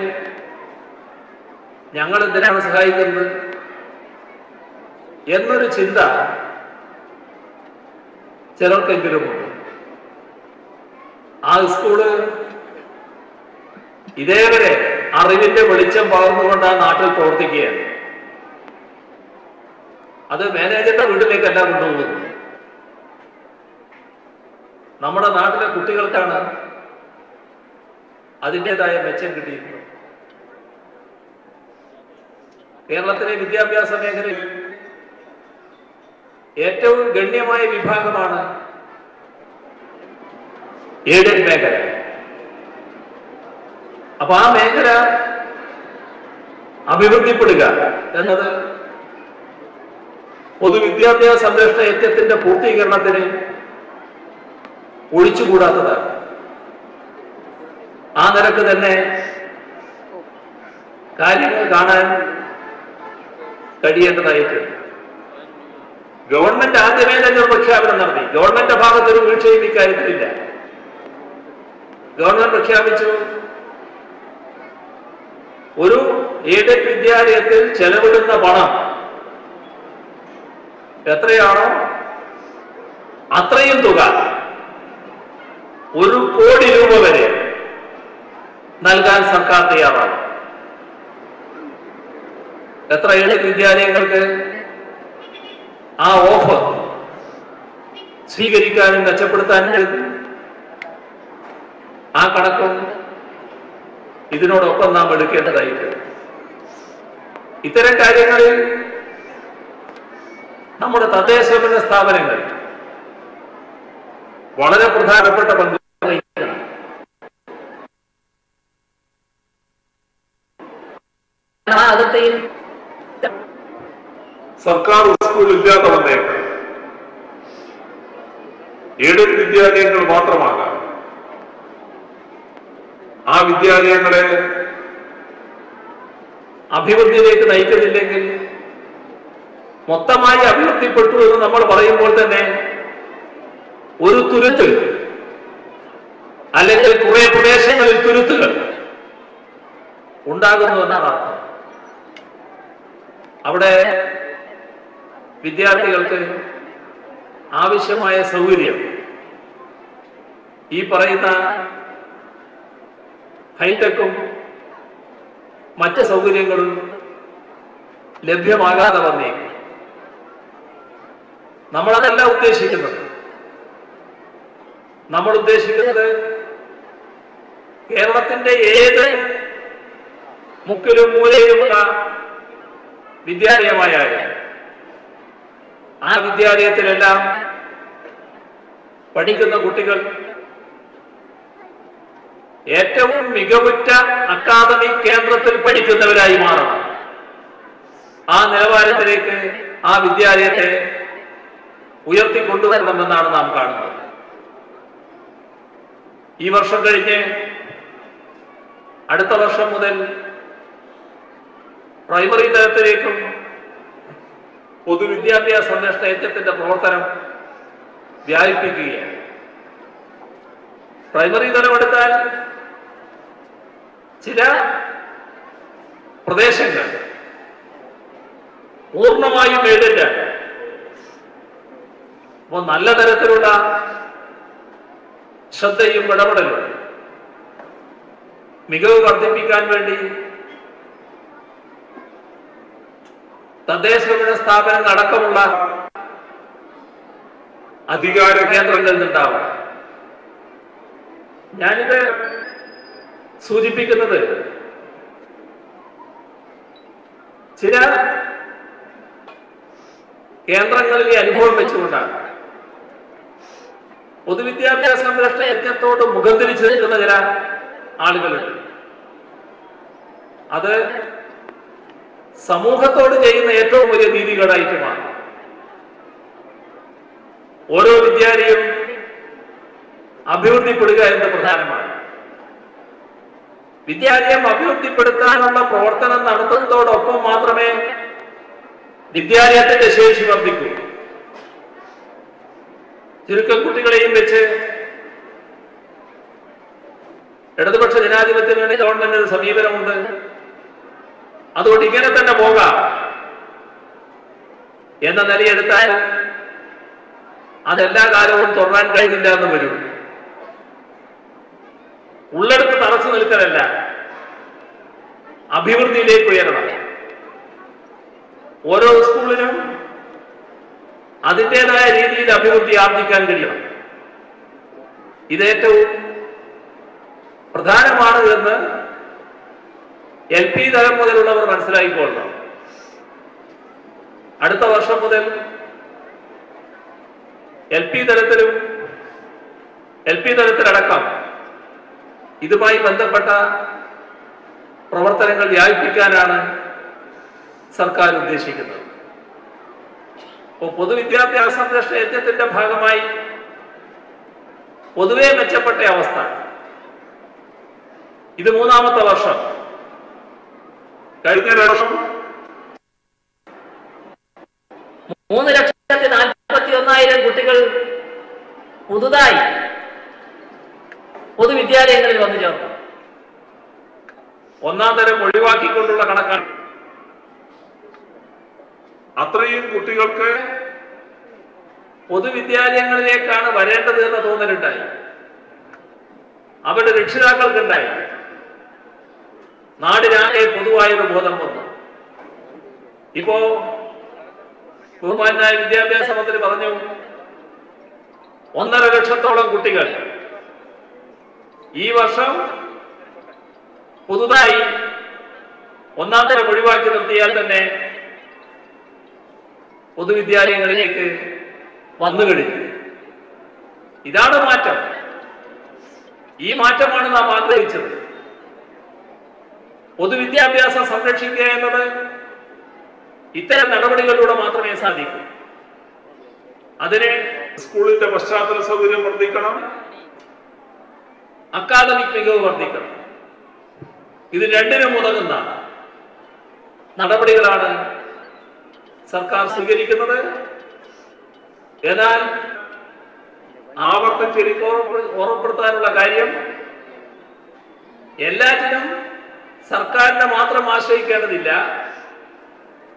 ഞങ്ങൾ എന്തിനാണ് സഹായിക്കുന്നത്? എന്നൊരു ചിന്ത ചിലർക്കെങ്കിലും ഉണ്ട്. ആ സ്കൂൾ ഇതേവരെ അറിവിന്റെ വെളിച്ചം പകർന്നുകൊണ്ട് ആ നാട്ടിൽ പ്രവർത്തിക്കുകയാണ്. അത് മാനേജറുടെ എല്ലാം കൊണ്ടുപോകുന്നത് നമ്മുടെ നാട്ടിലെ കുട്ടികൾക്കാണ് അതിന്റെതായ മെച്ചം കിട്ടിയിട്ടുള്ളത് കേരളത്തിലെ വിദ്യാഭ്യാസ മേഖലയിൽ ഏറ്റവും ഗണ്യമായ വിഭാഗമാണ് എയ്ഡഡ് മേഖല. അപ്പൊ ആ മേഖല അഭിവൃദ്ധിപ്പെടുക എന്നത് പൊതുവിദ്യാഭ്യാസ സംരക്ഷണ യജ്ഞത്തിന്റെ പൂർത്തീകരണത്തിന് ഒഴിച്ചുകൂടാത്തതാണ് ആ നിരക്ക് തന്നെ കാര്യങ്ങൾ കാണാൻ കഴിയേണ്ടതായിട്ടുണ്ട്. ഗവൺമെന്റ് ആദ്യമേ തന്നെ പ്രഖ്യാപനം നടത്തി. ഗവൺമെന്റ് ഭാഗത്തൊരു വീഴ്ചയും ഇക്കാര്യത്തിലില്ല. ഗവൺമെന്റ് പ്രഖ്യാപിച്ചു. ഒരു എയ്ഡഡ് വിദ്യാലയത്തിൽ ചെലവിടുന്ന പണം എത്രയാണോ അത്രയും തുക ഒരു കോടി രൂപ വരെ നൽകാൻ സർക്കാർ തയ്യാറാണ്. എത്ര ഏഴ് വിദ്യാലയങ്ങൾക്ക്? ആ ഓഫർ സ്വീകരിക്കാനും മെച്ചപ്പെടുത്താനും കഴിഞ്ഞു ആ കണക്കും ഇതിനോടൊപ്പം നാം എടുക്കേണ്ടതായിട്ട് ഇത്തരം കാര്യങ്ങളിൽ നമ്മുടെ തദ്ദേശ സ്ഥാപനങ്ങൾ വളരെ പ്രധാനപ്പെട്ട പങ്ക് സർക്കാർ സ്കൂൾ ഇല്ലാതെ വന്നേക്കാം. എയ്ഡഡ് വിദ്യാലയങ്ങൾ മാത്രമാകാം. ആ വിദ്യാലയങ്ങളെ അഭിവൃദ്ധിയിലേക്ക് നയിക്കുന്നില്ലെങ്കിൽ മൊത്തമായി അഭിവൃദ്ധിപ്പെട്ടു എന്ന് നമ്മൾ പറയുമ്പോൾ തന്നെ ഒരു തുരുത്ത് അല്ലെങ്കിൽ കുറെ പ്രദേശങ്ങളിൽ തുരുത്തുകൾ ഉണ്ടാകുന്നു എന്നാണ് അർത്ഥം. അവിടെ വിദ്യാർത്ഥികൾക്ക് ആവശ്യമായ സൗകര്യം. ഈ പറയുന്ന ഹൈടെക്കും മറ്റ് സൗകര്യങ്ങളും ലഭ്യമാകാതെ വന്നേക്കും. നമ്മളതല്ല ഉദ്ദേശിക്കുന്നത്. നമ്മൾ ഉദ്ദേശിക്കുന്നത് കേരളത്തിന്റെ ഏത് മുക്കിലും മൂലയിലുമുള്ള വിദ്യാലയമായാലും ആ വിദ്യാലയത്തിലെല്ലാം പഠിക്കുന്ന കുട്ടികൾ ഏറ്റവും മികവുറ്റ അക്കാദമി കേന്ദ്രത്തിൽ പഠിക്കുന്നവരായി മാറണം. ആ നിലവാരത്തിലേക്ക് ആ വിദ്യാലയത്തെ ഉയർത്തിക്കൊണ്ടുവരണമെന്നാണ് നാം കാണുന്നത്. ഈ വർഷം കഴിഞ്ഞ് അടുത്ത വർഷം മുതൽ പ്രൈമറി തലത്തിലേക്കും പൊതുവിദ്യാഭ്യാസ സംരക്ഷണ യജ്ഞത്തിന്റെ പ്രവർത്തനം വ്യാപിപ്പിക്കുകയാണ്. പ്രൈമറി തലമെടുത്താൽ ചില പ്രദേശങ്ങൾ പൂർണമായും എഴുതിട്ടാണ് അപ്പോൾ നല്ല തരത്തിലുള്ള ശ്രദ്ധയും ഇടപെടലും മികവ് വർദ്ധിപ്പിക്കാൻ വേണ്ടി തദ്ദേശഭരണ സ്ഥാപനങ്ങൾ അടക്കമുള്ള അധികാര കേന്ദ്രങ്ങളിൽ നിന്നുണ്ടാവും ഞാനിത് സൂചിപ്പിക്കുന്നത് ചില കേന്ദ്രങ്ങളിൽ അനുഭവം വെച്ചുകൊണ്ടാണ്. പൊതുവിദ്യാഭ്യാസ സംരക്ഷണ യജ്ഞത്തോട് മുഖം തിരിച്ചു നിൽക്കുന്ന ചില ആളുകളുണ്ട്. അത് സമൂഹത്തോട് ചെയ്യുന്ന ഏറ്റവും വലിയ നീതികേടായിട്ട് മാറും. ഓരോ വിദ്യാലയം അഭിവൃദ്ധിപ്പെടുക എന്നത് പ്രധാനമാണ്. വിദ്യാലയം അഭിവൃദ്ധിപ്പെടുത്താനുള്ള പ്രവർത്തനം നടത്തുന്നതോടൊപ്പം മാത്രമേ വിദ്യാലയത്തിന്റെ ശേഷി വർദ്ധിക്കൂ. ചുരുക്കം കുട്ടികളെയും വെച്ച് ഇടതുപക്ഷ ജനാധിപത്യത്തിന് വേണ്ടി ഗവൺമെന്റിന് സമീപനമുണ്ട്. അതുകൊണ്ട് ഇങ്ങനെ തന്നെ പോകാം. എന്ന നിലയെടുത്താൽ അതെല്ലാ കാലവും തുടരാൻ കഴിയില്ല എന്ന് വരും. ഉള്ളെടുത്ത് തറച്ചു നിൽക്കലല്ല. അഭിവൃദ്ധിയിലേക്ക് ഉയരണം. ഓരോ സ്കൂളിനും അതിന്റെതായ രീതിയിൽ അഭിവൃദ്ധി ആർജിക്കാൻ കഴിയണം. ഇതേറ്റവും പ്രധാനമാണ് എന്ന് എൽ പി തലം മുതലുള്ളവർ മനസ്സിലാക്കിക്കൊള്ളണം. അടുത്ത വർഷം മുതൽ എൽ പി തലത്തിലും എൽ പി തലത്തിലടക്കം ഇതുമായി ബന്ധപ്പെട്ട പ്രവർത്തനങ്ങൾ വ്യാപിപ്പിക്കാനാണ് സർക്കാർ ഉദ്ദേശിക്കുന്നത്. പൊതുവിദ്യാഭ്യാസ സംരക്ഷണ ഭാഗമായി പൊതുവെ മെച്ചപ്പെട്ട അവസ്ഥ. ഇത് മൂന്നാമത്തെ വർഷം. കഴിഞ്ഞ വർഷം മൂന്ന് ലക്ഷത്തി നാൽപ്പത്തി ഒന്നായിരം കുട്ടികൾ പുതുതായി പൊതുവിദ്യാലയങ്ങളിൽ വന്നു ചേർന്നു. ഒന്നാം തരം ഒഴിവാക്കിക്കൊണ്ടുള്ള കണക്കാണ്. അത്രയും കുട്ടികൾക്ക് പൊതുവിദ്യാലയങ്ങളിലേക്കാണ് വരേണ്ടത് എന്ന തോന്നലുണ്ടായി. അവരുടെ രക്ഷിതാക്കൾക്കുണ്ടായി. നാടിനാകെ പൊതുവായൊരു ബോധം വന്നു. ഇപ്പോ ബഹുമാനായ വിദ്യാഭ്യാസ മന്ത്രി പറഞ്ഞു ഒന്നര ലക്ഷത്തോളം കുട്ടികൾ ഈ വർഷം പുതുതായി ഒന്നാം തരം ഒഴിവാക്കി നിർത്തിയാൽ തന്നെ പൊതുവിദ്യാലയങ്ങളിലേക്ക് വന്നു കഴിഞ്ഞു. ഇതാണ് മാറ്റം. ഈ മാറ്റമാണ് നാം ആഗ്രഹിച്ചത്. പൊതുവിദ്യാഭ്യാസം സംരക്ഷിക്കുക എന്നത് ഇത്തരം നടപടികളിലൂടെ മാത്രമേ സാധിക്കൂ. അതിന് സ്കൂളിന്റെ പശ്ചാത്തല സൗകര്യം വർദ്ധിക്കണം. അക്കാദമിക് മികവ് വർദ്ധിക്കണം. ഇത് രണ്ടിനും ഉതകുന്ന നടപടികളാണ് സർക്കാർ സ്വീകരിക്കുന്നത്? എന്നാൽ ആവർത്തിച്ച് ഓർമ്മപ്പെടുത്താനുള്ള കാര്യം എല്ലാറ്റിനും സർക്കാരിനെ മാത്രം ആശ്രയിക്കേണ്ടതില്ല.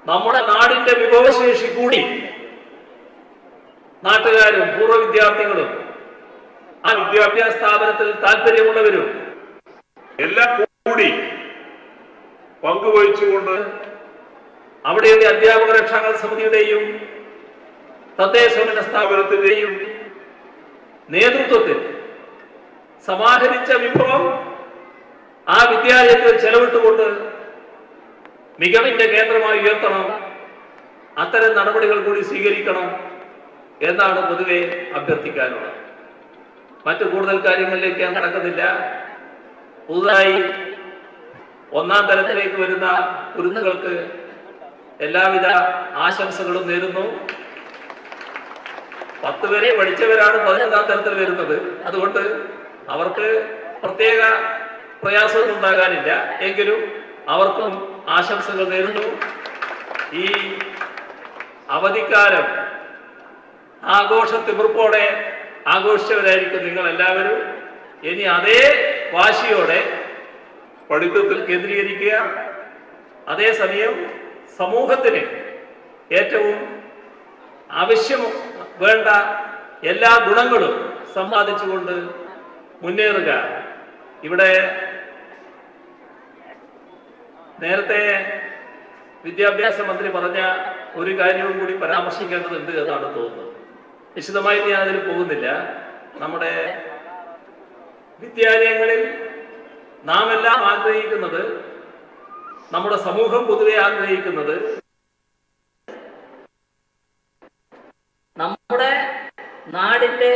നമ്മുടെ നാടിന്റെ വിഭവശേഷി കൂടി നാട്ടുകാരും പൂർവ വിദ്യാർത്ഥികളും ആ വിദ്യാഭ്യാസ സ്ഥാപനത്തിൽ താല്പര്യമുള്ളവരും എല്ലാം കൂടി പങ്കുവഹിച്ചുകൊണ്ട് അവിടെയുള്ള അധ്യാപക രക്ഷാ സമിതിയുടെയും തദ്ദേശഭരണ സ്ഥാപനത്തിന്റെയും നേതൃത്വത്തിൽ സമാഹരിച്ച വിഭവം ആ വിദ്യാലയത്തിൽ ചെലവിട്ടുകൊണ്ട് മികവിന്റെ കേന്ദ്രമായി ഉയർത്തണം. അത്തരം നടപടികൾ കൂടി സ്വീകരിക്കണം എന്നാണ് പൊതുവെ അഭ്യർത്ഥിക്കാനുള്ളത്. മറ്റു കൂടുതൽ കാര്യങ്ങളിലേക്ക് ഞാൻ കടക്കുന്നില്ല. പുതുതായി ഒന്നാം തലത്തിലേക്ക് വരുന്ന കുരുന്നുകൾക്ക് എല്ലാവിധ ആശംസകളും നേരുന്നു. പത്ത് വരെ പഠിച്ചവരാണ് പതിനൊന്നാം തരത്തിൽ വരുന്നത്. അതുകൊണ്ട് അവർക്ക് പ്രത്യേക പ്രയാസമൊന്നും ഉണ്ടാകാനില്ല. എങ്കിലും അവർക്കും ആശംസകൾ നേരുന്നു. ഈ അവധിക്കാലം ആഘോഷ തിമിർപ്പോടെ ആഘോഷിച്ചവരായിരിക്കും നിങ്ങൾ എല്ലാവരും ഇനി അതേ വാശിയോടെ പഠിത്തത്തിൽ കേന്ദ്രീകരിക്കുക. അതേസമയം സമൂഹത്തിന് ഏറ്റവും ആവശ്യം വേണ്ട എല്ലാ ഗുണങ്ങളും സമ്പാദിച്ചുകൊണ്ട് മുന്നേറുക. ഇവിടെ നേരത്തെ വിദ്യാഭ്യാസ മന്ത്രി പറഞ്ഞ ഒരു കാര്യവും കൂടി പരാമർശിക്കേണ്ടതുണ്ട് എന്നാണ് തോന്നുന്നത്. വിശദമായി ഞാൻ അതിൽ പോകുന്നില്ല. നമ്മുടെ വിദ്യാലയങ്ങളിൽ നാം എല്ലാം ആഗ്രഹിക്കുന്നത് നമ്മുടെ സമൂഹം പൊതുവെ ആഗ്രഹിക്കുന്നത് നമ്മുടെ നാടിന്റെ.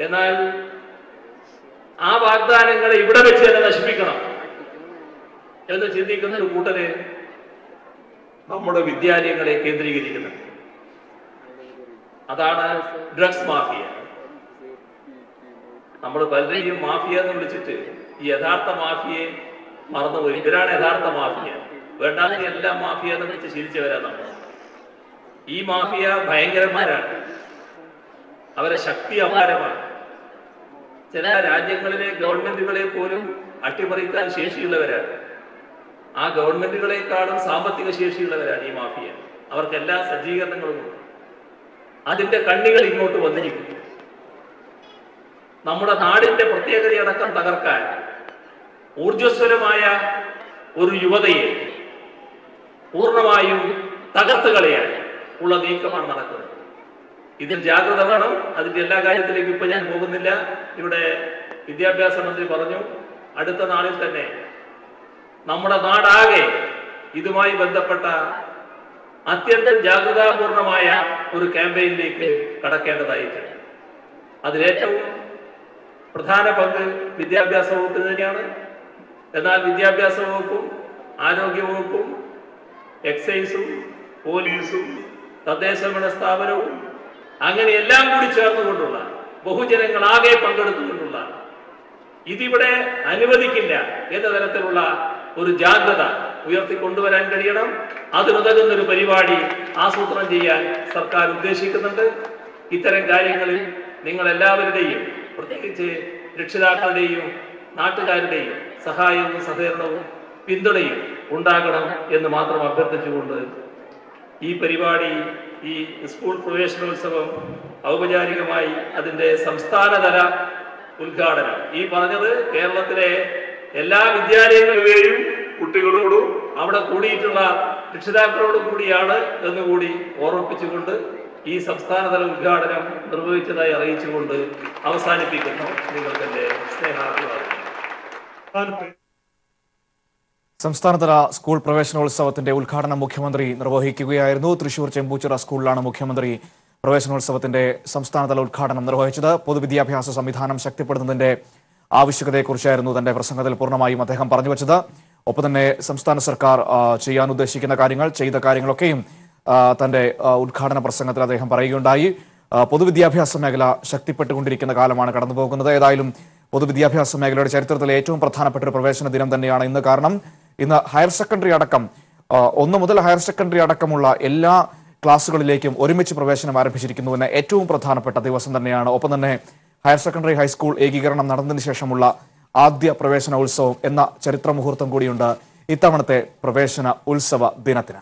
എന്നാൽ ആ വാഗ്ദാനങ്ങളെ ഇവിടെ വെച്ച് തന്നെ നശിപ്പിക്കണം എന്ന് ചിന്തിക്കുന്ന ഒരു കൂട്ടര് നമ്മുടെ വിദ്യാലയങ്ങളെ കേന്ദ്രീകരിക്കുന്നത് അതാണ് ഡ്രഗ്സ് മാഫിയ നമ്മൾ പലരെയും മാഫിയ എന്ന് വിളിച്ചിട്ട് ഈ യഥാർത്ഥ മാഫിയെ മറന്നുപോയി. ഇവരാണ് യഥാർത്ഥ മാഫിയ? വേണ്ടാതെ എല്ലാ മാഫിയ എന്ന് വെച്ച് ശീലിച്ചവരാ നമ്മൾ. ഈ മാഫിയ ഭയങ്കരന്മാരാണ്. അവരെ ശക്തി അപാരമാണ്. ചില രാജ്യങ്ങളിലെ ഗവൺമെന്റുകളെ പോലും അട്ടിമറിക്കാൻ ശേഷിയുള്ളവരാണ്. ആ ഗവൺമെന്റുകളെക്കാളും സാമ്പത്തിക ശേഷിയുള്ളവരാണ് ഈ മാഫിയ. അവർക്ക് എല്ലാ സജ്ജീകരണങ്ങളും അതിന്റെ കണ്ണികൾ ഇങ്ങോട്ട് വന്നിരിക്കും നമ്മുടെ നാടിന്റെ പ്രത്യേകതയടക്കം തകർക്കാൻ ഊർജസ്വലമായ ഒരു യുവതയെ പൂർണമായും തകർത്ത് കളയാൻ ഉള്ള നീക്കമാണ് നടക്കുന്നത്. ഇതിൽ ജാഗ്രത വേണം. അതിന്റെ എല്ലാ കാര്യത്തിലേക്കും ഇപ്പൊ ഞാൻ പോകുന്നില്ല. ഇവിടെ വിദ്യാഭ്യാസ മന്ത്രി പറഞ്ഞു അടുത്ത നാളിൽ തന്നെ നമ്മുടെ നാടാകെ ഇതുമായി ബന്ധപ്പെട്ട അത്യന്തം ജാഗ്രതാപൂർണമായ ഒരു ക്യാമ്പയിനിലേക്ക് കടക്കേണ്ടതായിട്ടുണ്ട്. അതിലേറ്റവും പ്രധാന പങ്ക് വിദ്യാഭ്യാസ വകുപ്പിന് തന്നെയാണ്. എന്നാൽ വിദ്യാഭ്യാസ വകുപ്പും ആരോഗ്യ വകുപ്പും എക്സൈസും പോലീസും തദ്ദേശ സ്ഥാപനവും അങ്ങനെ എല്ലാം കൂടി ചേർന്നുകൊണ്ടുള്ള ബഹുജനങ്ങളാകെ പങ്കെടുത്തുകൊണ്ടുള്ള ഇതിവിടെ അനുവദിക്കില്ല എന്ന തരത്തിലുള്ള ഒരു ജാഗ്രത ഉയർത്തിക്കൊണ്ടുവരാൻ കഴിയണം. അതിനുതകുന്ന ഒരു പരിപാടി ആസൂത്രണം ചെയ്യാൻ സർക്കാർ ഉദ്ദേശിക്കുന്നുണ്ട്. ഇത്തരം കാര്യങ്ങളിൽ നിങ്ങൾ എല്ലാവരുടെയും പ്രത്യേകിച്ച് രക്ഷിതാക്കളുടെയും നാട്ടുകാരുടെയും സഹായവും സഹകരണവും പിന്തുണയും ഉണ്ടാകണം എന്ന് മാത്രം അഭ്യർത്ഥിച്ചുകൊണ്ട് ഈ പരിപാടി ഈ സ്കൂൾ പ്രവേശനോത്സവം ഔപചാരികമായി അതിന്റെ സംസ്ഥാനതല ഉദ്ഘാടനം. ഈ പറഞ്ഞത് കേരളത്തിലെ എല്ലാ വിദ്യാലയങ്ങളിലെയും കുട്ടികളോടും അവിടെ കൂടിയിട്ടുള്ള രക്ഷിതാക്കളോടും കൂടിയാണ് എന്നുകൂടി ഓർമ്മിപ്പിച്ചുകൊണ്ട് ഈ സംസ്ഥാനതല ഉദ്ഘാടനം നിർവഹിച്ചതായി അറിയിച്ചുകൊണ്ട് അവസാനിപ്പിക്കുന്നു. നിങ്ങൾക്കെന്റെ സ്നേഹാഭിവാദം. സംസ്ഥാനതല സ്കൂൾ പ്രവേശനോത്സവത്തിന്റെ ഉദ്ഘാടനം മുഖ്യമന്ത്രി നിർവഹിക്കുകയായിരുന്നു. തൃശൂർ ചെമ്പൂച്ചിറ സ്കൂളിലാണ് മുഖ്യമന്ത്രി പ്രവേശനോത്സവത്തിന്റെ സംസ്ഥാനതല ഉദ്ഘാടനം നിർവഹിച്ചത്. പൊതുവിദ്യാഭ്യാസ സംവിധാനം ശക്തിപ്പെടുത്തുന്നതിന്റെ ആവശ്യകതയെക്കുറിച്ചായിരുന്നു തന്റെ പ്രസംഗത്തിൽ പൂർണമായും അദ്ദേഹം പറഞ്ഞു വച്ചത് ഒപ്പം തന്നെ സംസ്ഥാന സർക്കാർ ചെയ്യാൻ ഉദ്ദേശിക്കുന്ന കാര്യങ്ങൾ ചെയ്ത കാര്യങ്ങളൊക്കെയും തന്റെ ഉദ്ഘാടന പ്രസംഗത്തിൽ അദ്ദേഹം പറയുകയുണ്ടായി. പൊതുവിദ്യാഭ്യാസ മേഖല ശക്തിപ്പെട്ടുകൊണ്ടിരിക്കുന്ന കാലമാണ് കടന്നുപോകുന്നത്. ഏതായാലും പൊതുവിദ്യാഭ്യാസ മേഖലയുടെ ചരിത്രത്തിലെ ഏറ്റവും പ്രധാനപ്പെട്ട ഒരു പ്രവേശന ദിനം തന്നെയാണ് ഇന്ന്. കാരണം ഇന്ന് ഹയർ സെക്കൻഡറി അടക്കം ഒന്ന് മുതൽ ഹയർ സെക്കൻഡറി അടക്കമുള്ള എല്ലാ ക്ലാസ്സുകളിലേക്കും ഒരുമിച്ച് പ്രവേശനം ആരംഭിച്ചിരിക്കുന്നു എന്ന ഏറ്റവും പ്രധാനപ്പെട്ട ദിവസം തന്നെയാണ്. ഒപ്പം തന്നെ ഹയർ സെക്കൻഡറി ഹൈസ്കൂൾ ഏകീകരണം നടന്നതിന് ശേഷമുള്ള ആദ്യ പ്രവേശന ഉത്സവം എന്ന ചരിത്ര മുഹൂർത്തം കൂടിയുണ്ട് ഇത്തവണത്തെ പ്രവേശന ഉത്സവ ദിനത്തിന്.